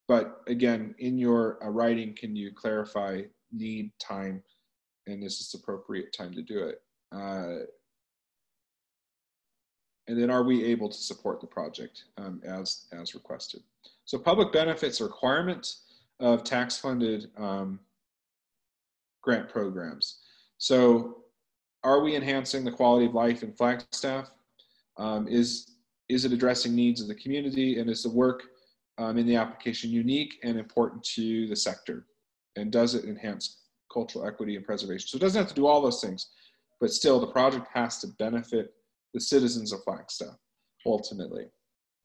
but again, in your uh, writing, can you clarify need, time, and is this appropriate time to do it? Uh, and then are we able to support the project um, as, as requested? So public benefits requirements of tax-funded um, grant programs. So are we enhancing the quality of life in Flagstaff? Um, is, is it addressing needs of the community? And is the work um, in the application unique and important to the sector? And does it enhance cultural equity and preservation? So it doesn't have to do all those things, but still the project has to benefit the citizens of Flagstaff ultimately.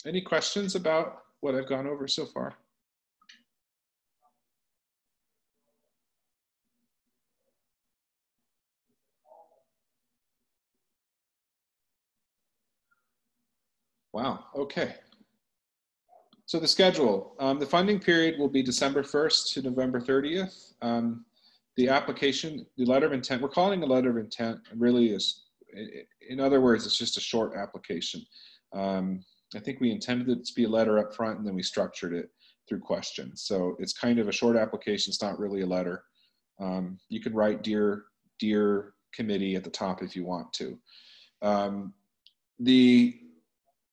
Any questions about what I've gone over so far? Wow, okay. So the schedule, um, the funding period will be December 1st to November 30th. Um, the application, the letter of intent, we're calling a letter of intent really is, in other words, it's just a short application. Um, I think we intended it to be a letter up front and then we structured it through questions. So it's kind of a short application. It's not really a letter. Um, you can write dear, dear committee at the top if you want to. Um, the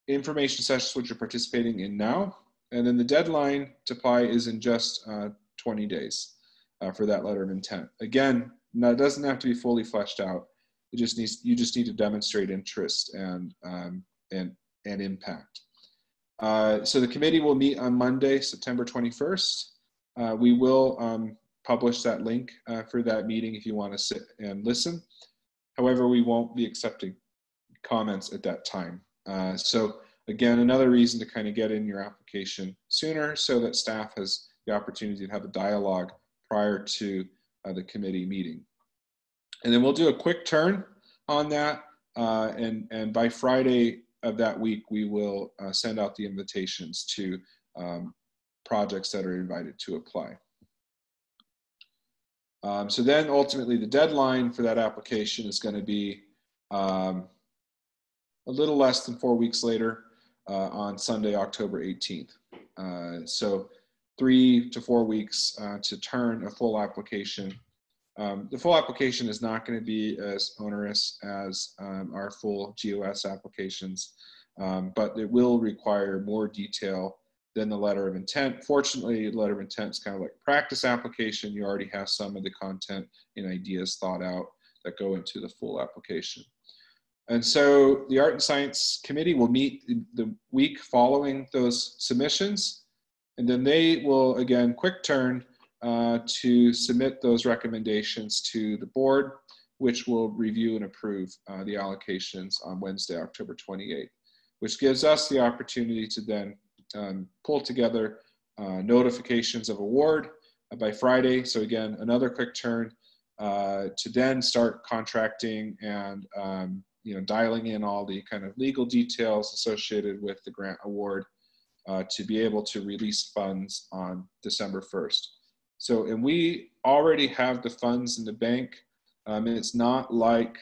information sessions which you're participating in now. And then the deadline to apply is in just uh, 20 days uh, for that letter of intent. Again, it doesn't have to be fully fleshed out. It just needs you just need to demonstrate interest and um, and and impact. Uh, so the committee will meet on Monday, September 21st. Uh, we will um, publish that link uh, for that meeting if you want to sit and listen. However, we won't be accepting comments at that time. Uh, so again, another reason to kind of get in your application sooner so that staff has the opportunity to have a dialogue prior to uh, the committee meeting. And then we'll do a quick turn on that. Uh, and, and by Friday of that week, we will uh, send out the invitations to um, projects that are invited to apply. Um, so then ultimately the deadline for that application is going to be um, a little less than four weeks later on Sunday, October 18th. Uh, so three to four weeks uh, to turn a full application. Um, the full application is not going to be as onerous as um, our full GOS applications, um, but it will require more detail than the letter of intent. Fortunately, the letter of intent is kind of like practice application. You already have some of the content and ideas thought out that go into the full application. And so the Art and Science Committee will meet the week following those submissions, and then they will, again, quick turn uh, to submit those recommendations to the board, which will review and approve uh, the allocations on Wednesday, October 28th, which gives us the opportunity to then um, pull together uh, notifications of award by Friday. So again, another quick turn uh, to then start contracting and um, you know dialing in all the kind of legal details associated with the grant award uh, to be able to release funds on December 1st. So, and we already have the funds in the bank. Um, and it's not like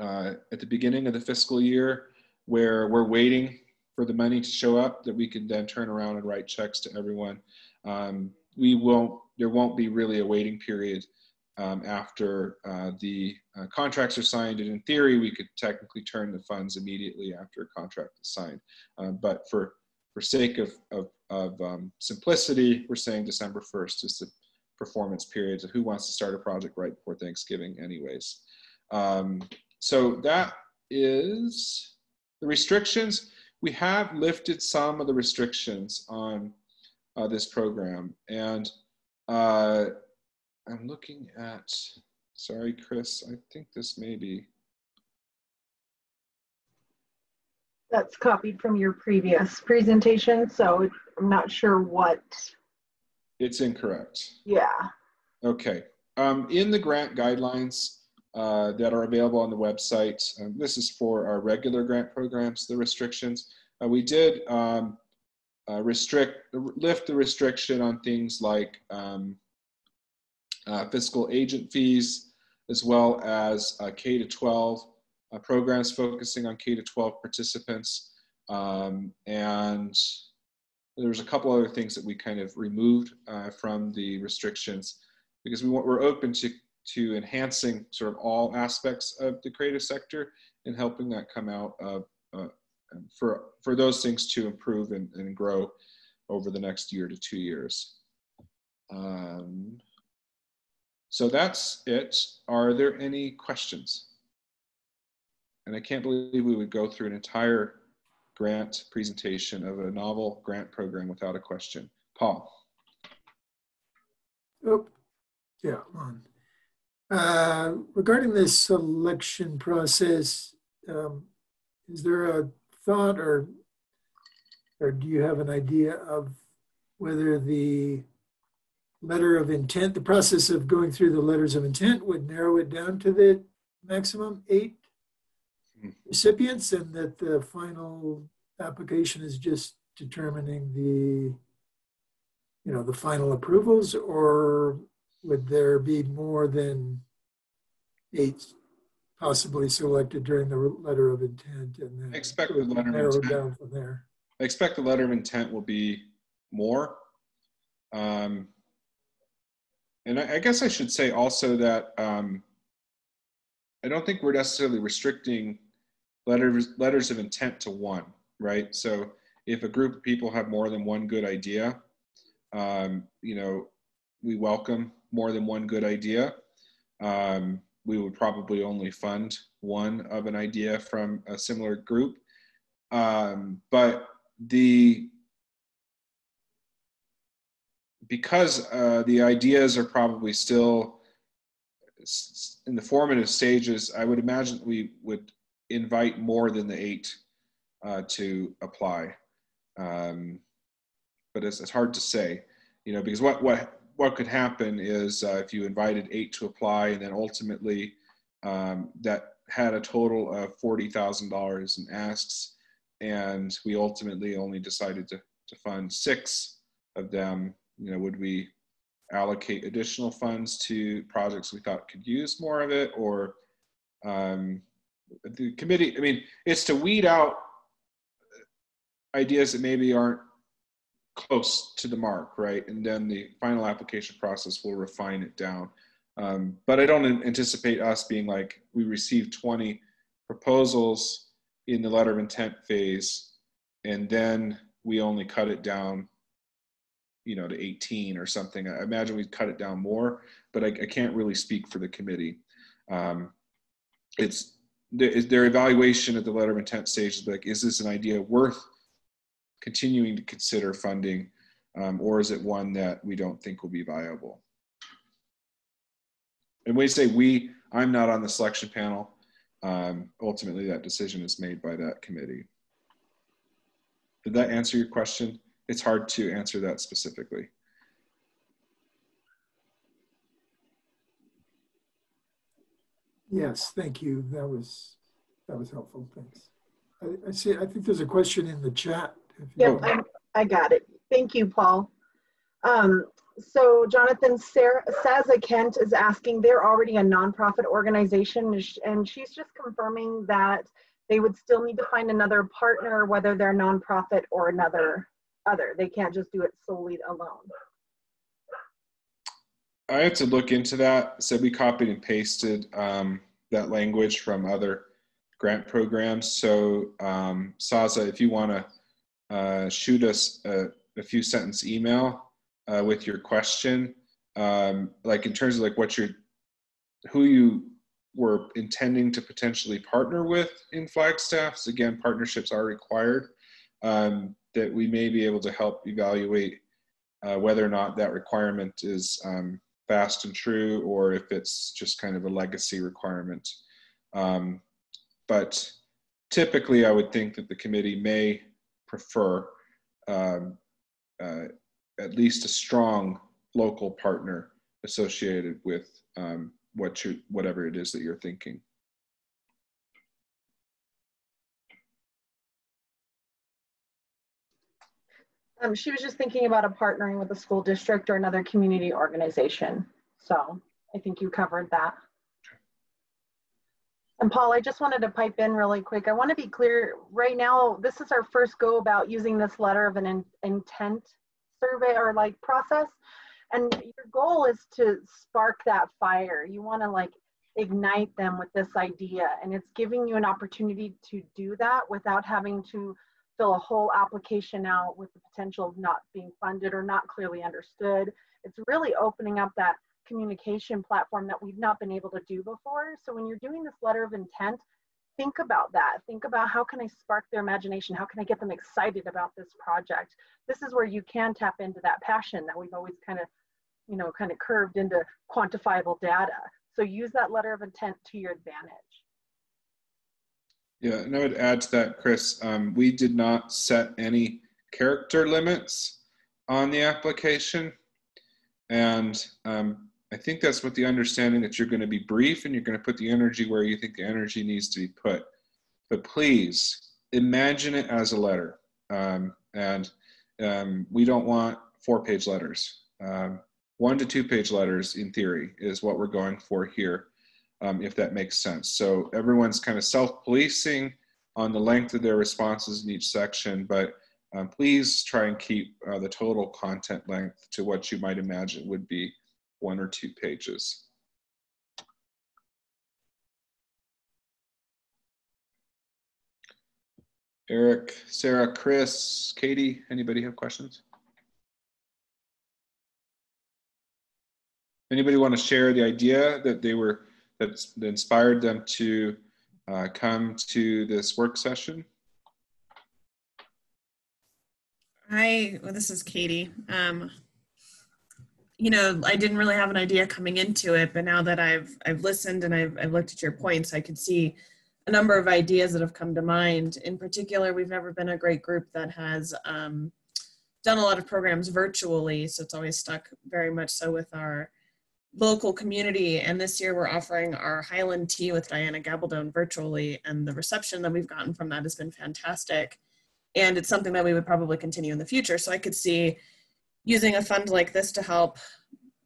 uh, at the beginning of the fiscal year where we're waiting for the money to show up that we can then turn around and write checks to everyone. Um, we won't, there won't be really a waiting period um, after uh, the uh, contracts are signed. And in theory, we could technically turn the funds immediately after a contract is signed. Uh, but for, for sake of, of, of um, simplicity, we're saying December 1st is the performance period. So who wants to start a project right before Thanksgiving anyways? Um, so that is the restrictions we have lifted some of the restrictions on uh, this program. And uh, I'm looking at, sorry, Chris, I think this may be. That's copied from your previous presentation, so I'm not sure what. It's incorrect. Yeah. Okay. Um, in the grant guidelines, uh, that are available on the website. Um, this is for our regular grant programs, the restrictions. Uh, we did um, uh, restrict, lift the restriction on things like um, uh, fiscal agent fees, as well as uh, K to 12 uh, programs focusing on K to 12 participants. Um, and there's a couple other things that we kind of removed from the restrictions because we want, we're open to to enhancing sort of all aspects of the creative sector and helping that come out uh, for, for those things to improve and, and grow over the next year to two years. Um, so that's it. Are there any questions? And I can't believe we would go through an entire grant presentation of a novel grant program without a question. Paul. Oh, yeah, on. Uh, regarding the selection process, um, is there a thought or or do you have an idea of whether the letter of intent, the process of going through the letters of intent would narrow it down to the maximum eight recipients and that the final application is just determining the you know the final approvals or would there be more than eight possibly selected during the letter of intent and then expect the letter narrow of down from there? I expect the letter of intent will be more. Um, and I, I guess I should say also that um, I don't think we're necessarily restricting letters letters of intent to one, right? So if a group of people have more than one good idea, um, you know, we welcome more than one good idea. Um, we would probably only fund one of an idea from a similar group. Um, but the because uh, the ideas are probably still in the formative stages, I would imagine we would invite more than the eight uh, to apply. Um, but it's, it's, hard to say, you know, because what what what could happen is uh, if you invited eight to apply, and then ultimately um, that had a total of forty thousand dollars in asks, and we ultimately only decided to to fund six of them. You know, would we allocate additional funds to projects we thought could use more of it, or um, the committee? I mean, it's to weed out ideas that maybe aren't close to the mark, right? And then the final application process will refine it down. Um, but I don't anticipate us being like, we received 20 proposals in the letter of intent phase, and then we only cut it down, you know, to 18 or something. I imagine we'd cut it down more, but I, I can't really speak for the committee. Um, it's their, evaluation at the letter of intent stage is like, is this an idea worth continuing to consider funding, um, or is it one that we don't think will be viable? And when you say we, I'm not on the selection panel. Um, ultimately, that decision is made by that committee. Did that answer your question? It's hard to answer that specifically. Yes, thank you. That was that was helpful. Thanks. I, I see. I think there's a question in the chat. Yep, I, I got it. Thank you, Paul. Um, so Jonathan, Sarah, Saza Kent is asking, they're already a nonprofit organization and she's just confirming that they would still need to find another partner, whether they're nonprofit or another other. They can't just do it solely alone. I had to look into that. So we copied and pasted um, that language from other grant programs. So um, Saza, if you want to uh, shoot us a, a, few sentence email uh, with your question, um, like in terms of like what you're, who you were intending to potentially partner with in Flagstaffs. Again, partnerships are required. Um, that we may be able to help evaluate uh, whether or not that requirement is um, fast and true, or if it's just kind of a legacy requirement. Um, but typically, I would think that the committee may prefer um, uh, at least a strong local partner associated with um, what you whatever it is that you're thinking. Um, she was just thinking about a partnering with a school district or another community organization. So I think you covered that. And Paul, I just wanted to pipe in really quick. I want to be clear right now, this is our first go about using this letter of an in intent survey or like process. And your goal is to spark that fire. You want to like ignite them with this idea. And it's giving you an opportunity to do that without having to fill a whole application out with the potential of not being funded or not clearly understood. It's really opening up that communication platform that we've not been able to do before. So when you're doing this letter of intent, think about that. Think about how can I spark their imagination? How can I get them excited about this project? This is where you can tap into that passion that we've always kind of, you know, kind of curved into quantifiable data. So use that letter of intent to your advantage. Yeah, and I would add to that, Chris, um, we did not set any character limits on the application. And um, I think that's what the understanding that you're going to be brief and you're going to put the energy where you think the energy needs to be put. But please imagine it as a letter. Um, and um, we don't want four page letters. Um, one to two page letters, in theory, is what we're going for here, um, if that makes sense. So everyone's kind of self policing on the length of their responses in each section, but um, please try and keep uh, the total content length to what you might imagine would be one or two pages. Eric, Sarah, Chris, Katie, anybody have questions? Anybody want to share the idea that they were, that inspired them to uh, come to this work session? Hi, well, this is Katie. Um, you know, I didn't really have an idea coming into it, but now that I've I've listened and I've, I've looked at your points, I could see a number of ideas that have come to mind. In particular, we've never been a great group that has um, done a lot of programs virtually, so it's always stuck very much so with our local community. And this year we're offering our Highland Tea with Diana Gabaldon virtually, and the reception that we've gotten from that has been fantastic. And it's something that we would probably continue in the future. So I could see using a fund like this to help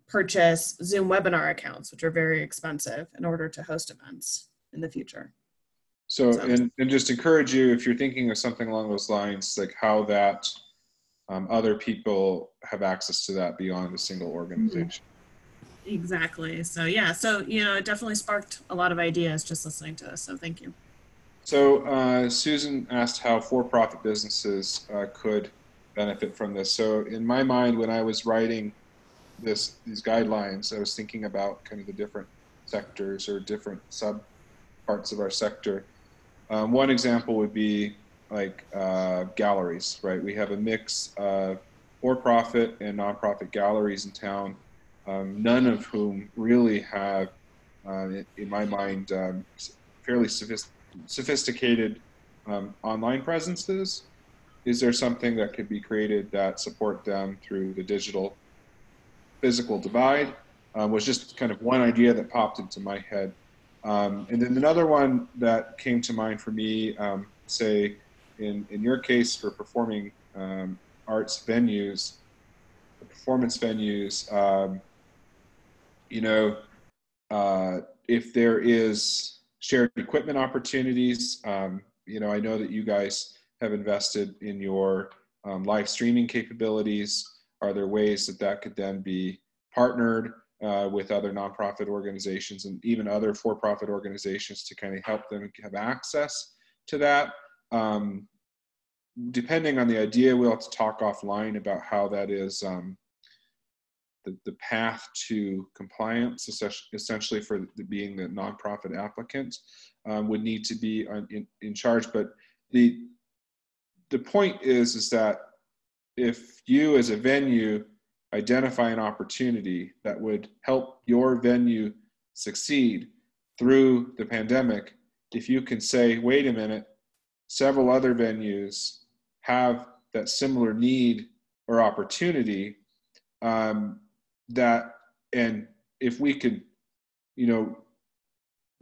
purchase Zoom webinar accounts, which are very expensive, in order to host events in the future. So, and, and just encourage you if you're thinking of something along those lines, like how that um, other people have access to that beyond a single organization. Exactly. So yeah, so you know, it definitely sparked a lot of ideas just listening to this. So thank you. So uh, Susan asked how for-profit businesses uh, could benefit from this. So in my mind, when I was writing this these guidelines, I was thinking about kind of the different sectors or different sub parts of our sector. Um, one example would be like uh, galleries, right? We have a mix of for-profit and nonprofit galleries in town, um, none of whom really have, uh, in my mind, um, fairly sophist sophisticated um, online presences. Is there something that could be created that support them through the digital physical divide? Um, was just kind of one idea that popped into my head. Um, and then another one that came to mind for me, say, in, in your case for performing arts venues, performance venues, um, you know, uh, if there is shared equipment opportunities, um, you know, I know that you guys have invested in your um, live streaming capabilities. Are there ways that that could then be partnered uh, with other nonprofit organizations and even other for-profit organizations to kind of help them have access to that? Um, depending on the idea, we'll have to talk offline about how that is um, the, the path to compliance, essentially for the, being the nonprofit applicant, um, would need to be on, in, in charge. But the the point is is that if you as a venue identify an opportunity that would help your venue succeed through the pandemic, if you can say, wait a minute, several other venues have that similar need or opportunity um, that and if we could you know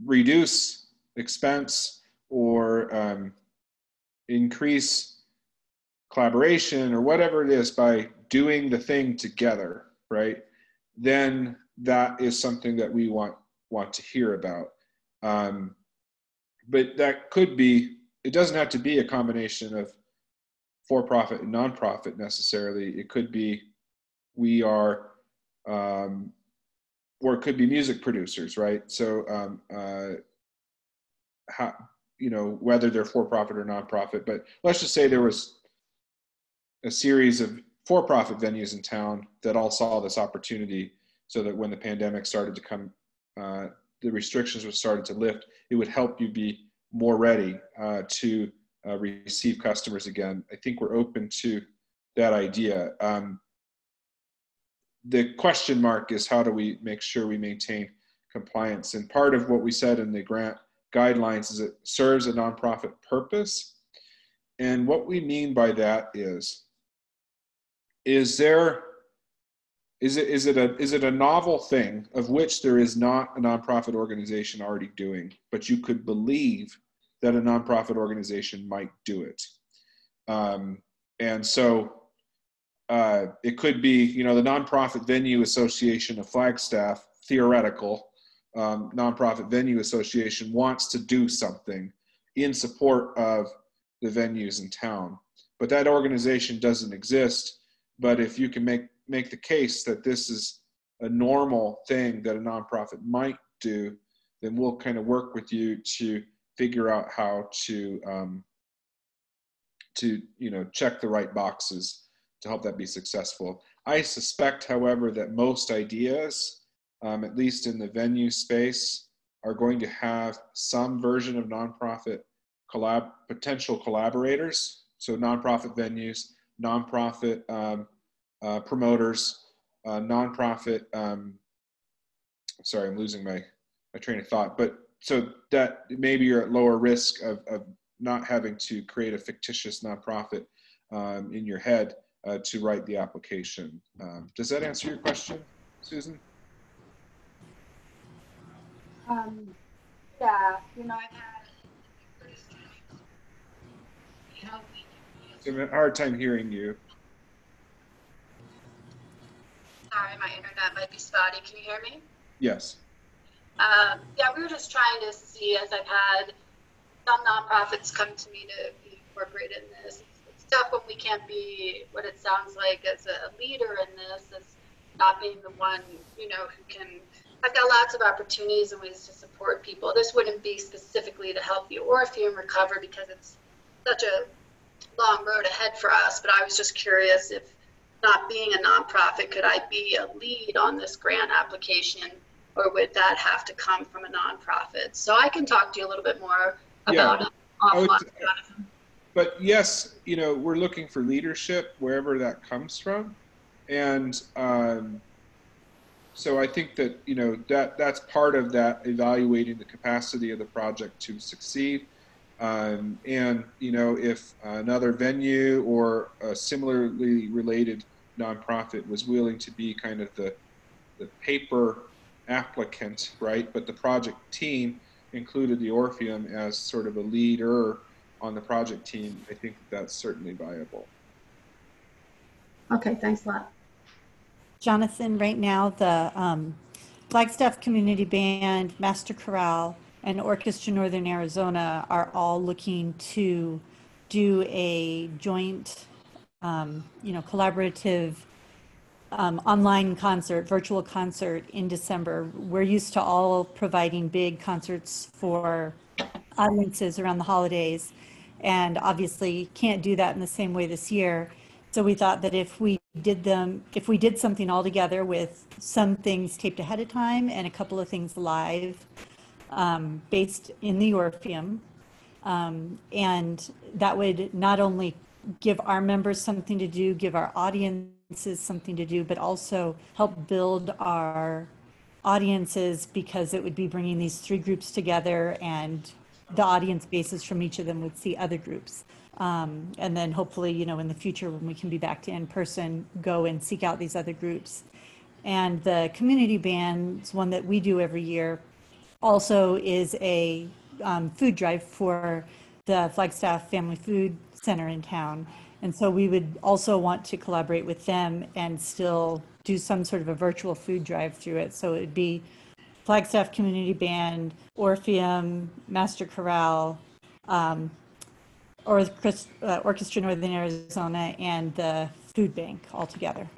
reduce expense or um, increase collaboration or whatever it is by doing the thing together right then that is something that we want want to hear about um, but that could be it doesn't have to be a combination of for profit and nonprofit necessarily. It could be we are, um, or it could be music producers, right? So, um, uh, how, you know, whether they're for profit or nonprofit, but let's just say there was a series of for profit venues in town that all saw this opportunity so that when the pandemic started to come, uh, the restrictions were started to lift, it would help you be more ready uh, to uh, receive customers again. I think we're open to that idea. Um, the question mark is how do we make sure we maintain compliance? And part of what we said in the grant guidelines is it serves a nonprofit purpose. And what we mean by that is, is there, is it, is it a, is it a novel thing of which there is not a nonprofit organization already doing, but you could believe that a nonprofit organization might do it. Um, and so uh, it could be, you know, the Nonprofit Venue Association of Flagstaff, theoretical, um, Nonprofit Venue Association wants to do something in support of the venues in town. But that organization doesn't exist. But if you can make, make the case that this is a normal thing that a nonprofit might do, then we'll kind of work with you to figure out how to um, to you know check the right boxes to help that be successful. I suspect, however, that most ideas, um, at least in the venue space, are going to have some version of nonprofit collab potential collaborators. So nonprofit venues, nonprofit um, uh, promoters, uh, nonprofit. Um, sorry, I'm losing my my train of thought. But so that maybe you're at lower risk of, of not having to create a fictitious nonprofit um, in your head uh, to write the application. Um, does that answer your question, Susan? Um, yeah, you know, I've had. I'm having a hard time hearing you. Sorry, my internet might be spotty. Can you hear me? Yes. Um, yeah, we were just trying to see as I've had some nonprofits come to me to be incorporated in this. Tough when we can't be what it sounds like as a leader in this, as not being the one, you know, who can. I've got lots of opportunities and ways to support people. This wouldn't be specifically to help you or the Orpheum recover because it's such a long road ahead for us. But I was just curious if, not being a nonprofit, could I be a lead on this grant application or would that have to come from a nonprofit? So I can talk to you a little bit more about Yeah. it I would- but yes, you know, we're looking for leadership wherever that comes from, and um, so I think that you know that that's part of that evaluating the capacity of the project to succeed. Um, and you know, if another venue or a similarly related nonprofit was willing to be kind of the the paper applicant, right? But the project team included the Orpheum as sort of a leader on the project team, I think that's certainly viable. Okay, thanks a lot. Jonathan, right now, the um, Flagstaff Community Band, Master Chorale, and Orchestra Northern Arizona are all looking to do a joint, um, you know, collaborative um, online concert, virtual concert in December. We're used to all providing big concerts for audiences around the holidays, and obviously can't do that in the same way this year. So we thought that if we did them, if we did something all together with some things taped ahead of time and a couple of things live, um, based in the Orpheum, um, and that would not only give our members something to do, give our audiences something to do, but also help build our audiences because it would be bringing these three groups together and the audience bases from each of them would see other groups. Um, and then hopefully, you know, in the future when we can be back to in person, go and seek out these other groups. And the community bands, one that we do every year, also is a um, food drive for the Flagstaff Family Food Center in town. And so we would also want to collaborate with them and still do some sort of a virtual food drive through it. So it would be Flagstaff Community Band, Orpheum, Master Chorale, um, Orchestra, uh, Orchestra Northern Arizona, and the Food Bank all together.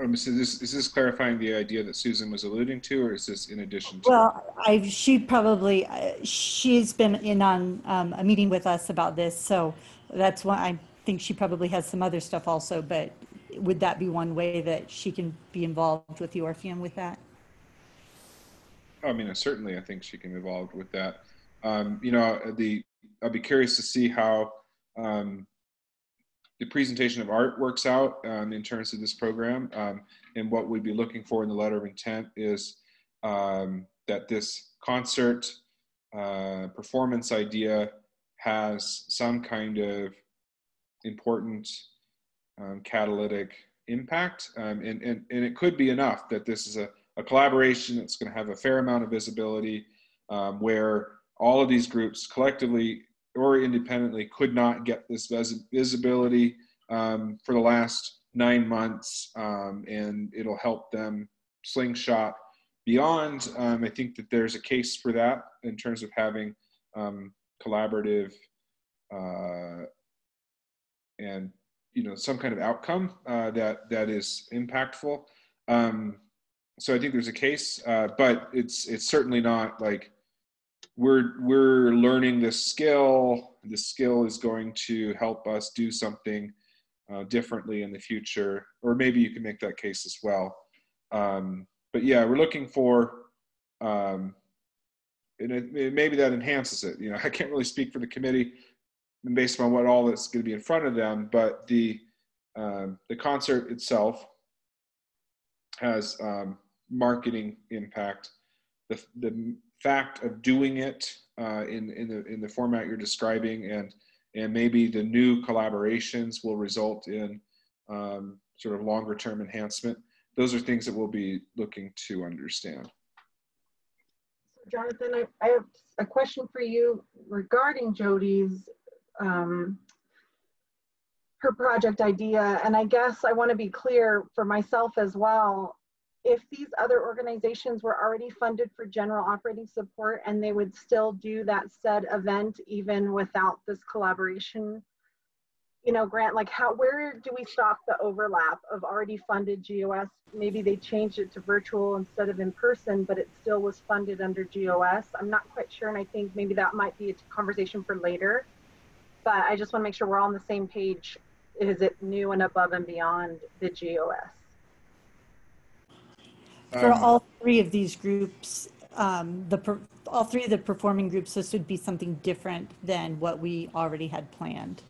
Um, so this, is this clarifying the idea that Susan was alluding to, or is this in addition to? Well, I, she probably, uh, she's been in on um, a meeting with us about this, so that's why I think she probably has some other stuff also, but would that be one way that she can be involved with the Orpheum with that? I mean, certainly, I think she can be involved with that. Um, you know, the I'll be curious to see how um, the presentation of art works out um, in terms of this program. Um, and what we'd be looking for in the letter of intent is um, that this concert uh, performance idea has some kind of important um, catalytic impact. Um, and, and, and it could be enough that this is a, a collaboration that's going to have a fair amount of visibility um, where all of these groups collectively or independently could not get this vis- visibility um, for the last nine months, um, and it'll help them slingshot beyond. Um, I think that there's a case for that in terms of having collaborative uh, and you know some kind of outcome uh, that that is impactful. Um, so I think there's a case, uh, but it's it's certainly not like we're we're learning this skill. The skill is going to help us do something uh, differently in the future, or maybe you can make that case as well. Um, but yeah, we're looking for, um, and it, it- maybe that enhances it. You know, *laughs* I can't really speak for the committee, based on what all that's going to be in front of them. But the um, the concert itself has um, marketing impact. The the fact of doing it uh, in in the in the format you're describing, and and maybe the new collaborations will result in um, sort of longer term enhancement. Those are things that we'll be looking to understand. So Jonathan, I, I have a question for you regarding Jody's um, her project idea, and I guess I want to be clear for myself as well. If these other organizations were already funded for general operating support and they would still do that said event even without this collaboration you know, Grant, like how, where do we stop the overlap of already funded GOS? Maybe they changed it to virtual instead of in person, but it still was funded under GOS. I'm not quite sure, and I think maybe that might be a conversation for later. But I just want to make sure we're all on the same page. Is it new and above and beyond the GOS? For Um, all three of these groups, um, the per- all three of the performing groups, this would be something different than what we already had planned.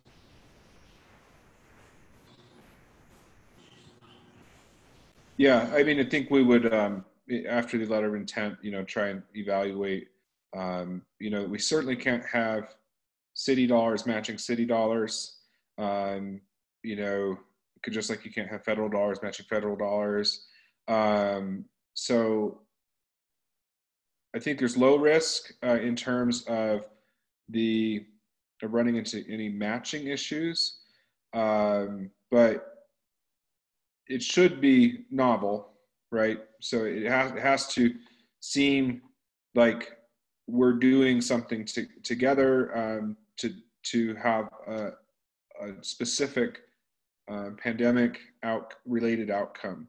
Yeah, I mean, I think we would, um, after the letter of intent, you know, try and evaluate. Um, you know, we certainly can't have city dollars matching city dollars. Um, you know, could just like you can't have federal dollars matching federal dollars. Um, so I think there's low risk uh, in terms of the of running into any matching issues, um, but it should be novel, right? So it has, it has to seem like we're doing something to, together um, to to have a, a specific uh, pandemic out related outcome.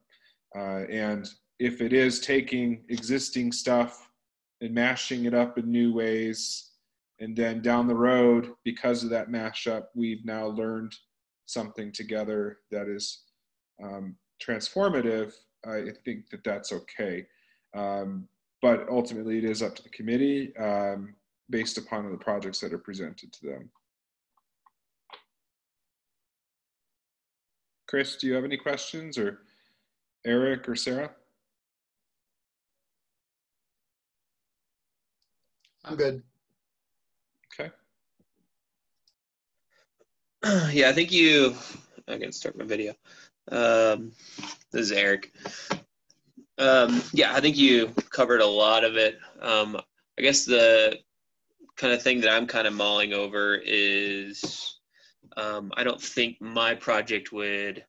Uh, and if it is taking existing stuff and mashing it up in new ways, and then down the road, because of that mashup, we've now learned something together that is um, transformative, I think that that's okay. Um, but ultimately, it is up to the committee um, based upon the projects that are presented to them. Chris, do you have any questions, or Eric or Sarah? I'm good. Okay. *clears throat* yeah, I think you. I can start my video. Um, this is Eric. Um, yeah, I think you covered a lot of it. Um, I guess the kind of thing that I'm kind of mulling over is um, I don't think my project would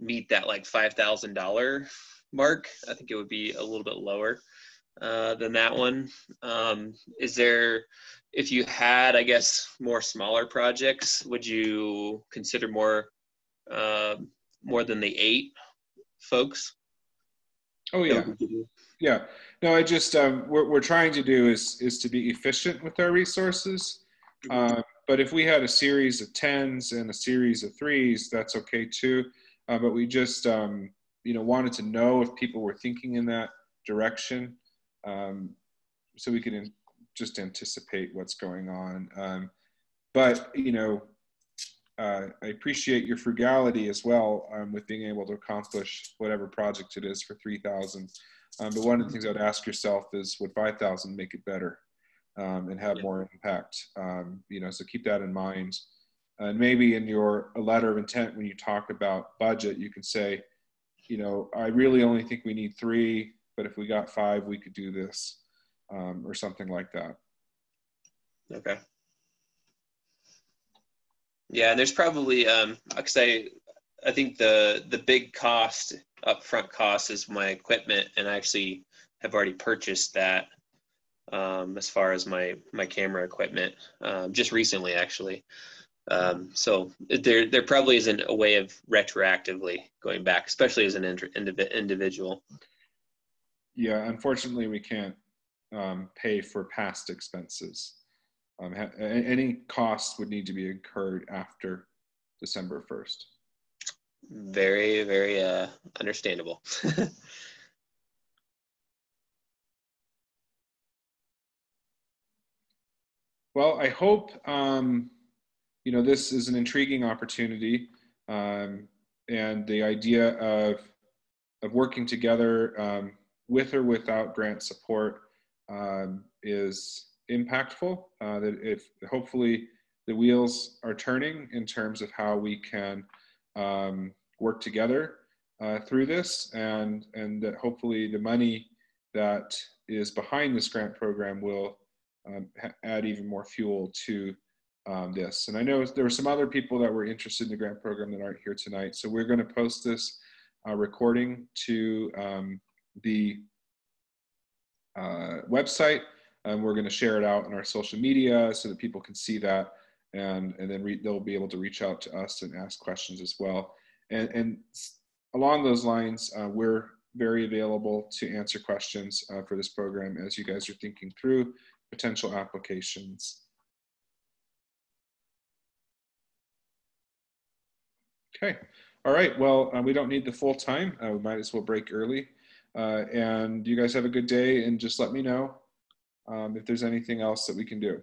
meet that like $5,000 mark. I think it would be a little bit lower uh, than that one. Um, is there, if you had, I guess, more smaller projects, would you consider more, uh, more than the eight folks? Oh yeah, yeah. No, I just um, what we're trying to do is is to be efficient with our resources. Uh, but if we had a series of tens and a series of threes, that's okay too. Uh, but we just um, you know wanted to know if people were thinking in that direction, um, so we could in, just anticipate what's going on. Um, but you know, uh, I appreciate your frugality as well um, with being able to accomplish whatever project it is for 3000 um, but one of the things i'd ask yourself is would 5000 make it better um, and have more impact? Um, you know so keep that in mind. And maybe in your letter of intent when you talk about budget you can say you know i really only think we need three but if we got five we could do this um, or something like that. Okay. Yeah, and there's probably um because I I think the the big cost upfront cost is my equipment, and I actually have already purchased that um, as far as my my camera equipment um, just recently actually. Um, so there there probably isn't a way of retroactively going back, especially as an indiv- individual. Yeah, unfortunately, we can't um, pay for past expenses. Um, ha- any costs would need to be incurred after December 1st. Very very uh, understandable. *laughs* Well, I hope um, you know, this is an intriguing opportunity. Um, and the idea of, of working together um, with or without grant support um, is impactful. Uh, that if hopefully the wheels are turning in terms of how we can um, work together uh, through this, and and that hopefully the money that is behind this grant program will um, add even more fuel to um, this. And I know there were some other people that were interested in the grant program that aren't here tonight. So we're going to post this uh, recording to um, the uh, website. And we're going to share it out in our social media so that people can see that. And, and then they'll be able to reach out to us and ask questions as well. And, and along those lines, uh, we're very available to answer questions uh, for this program as you guys are thinking through potential applications. Okay. All right. Well, uh, we don't need the full time. Uh, we might as well break early. Uh, and you guys have a good day and just let me know um, if there's anything else that we can do.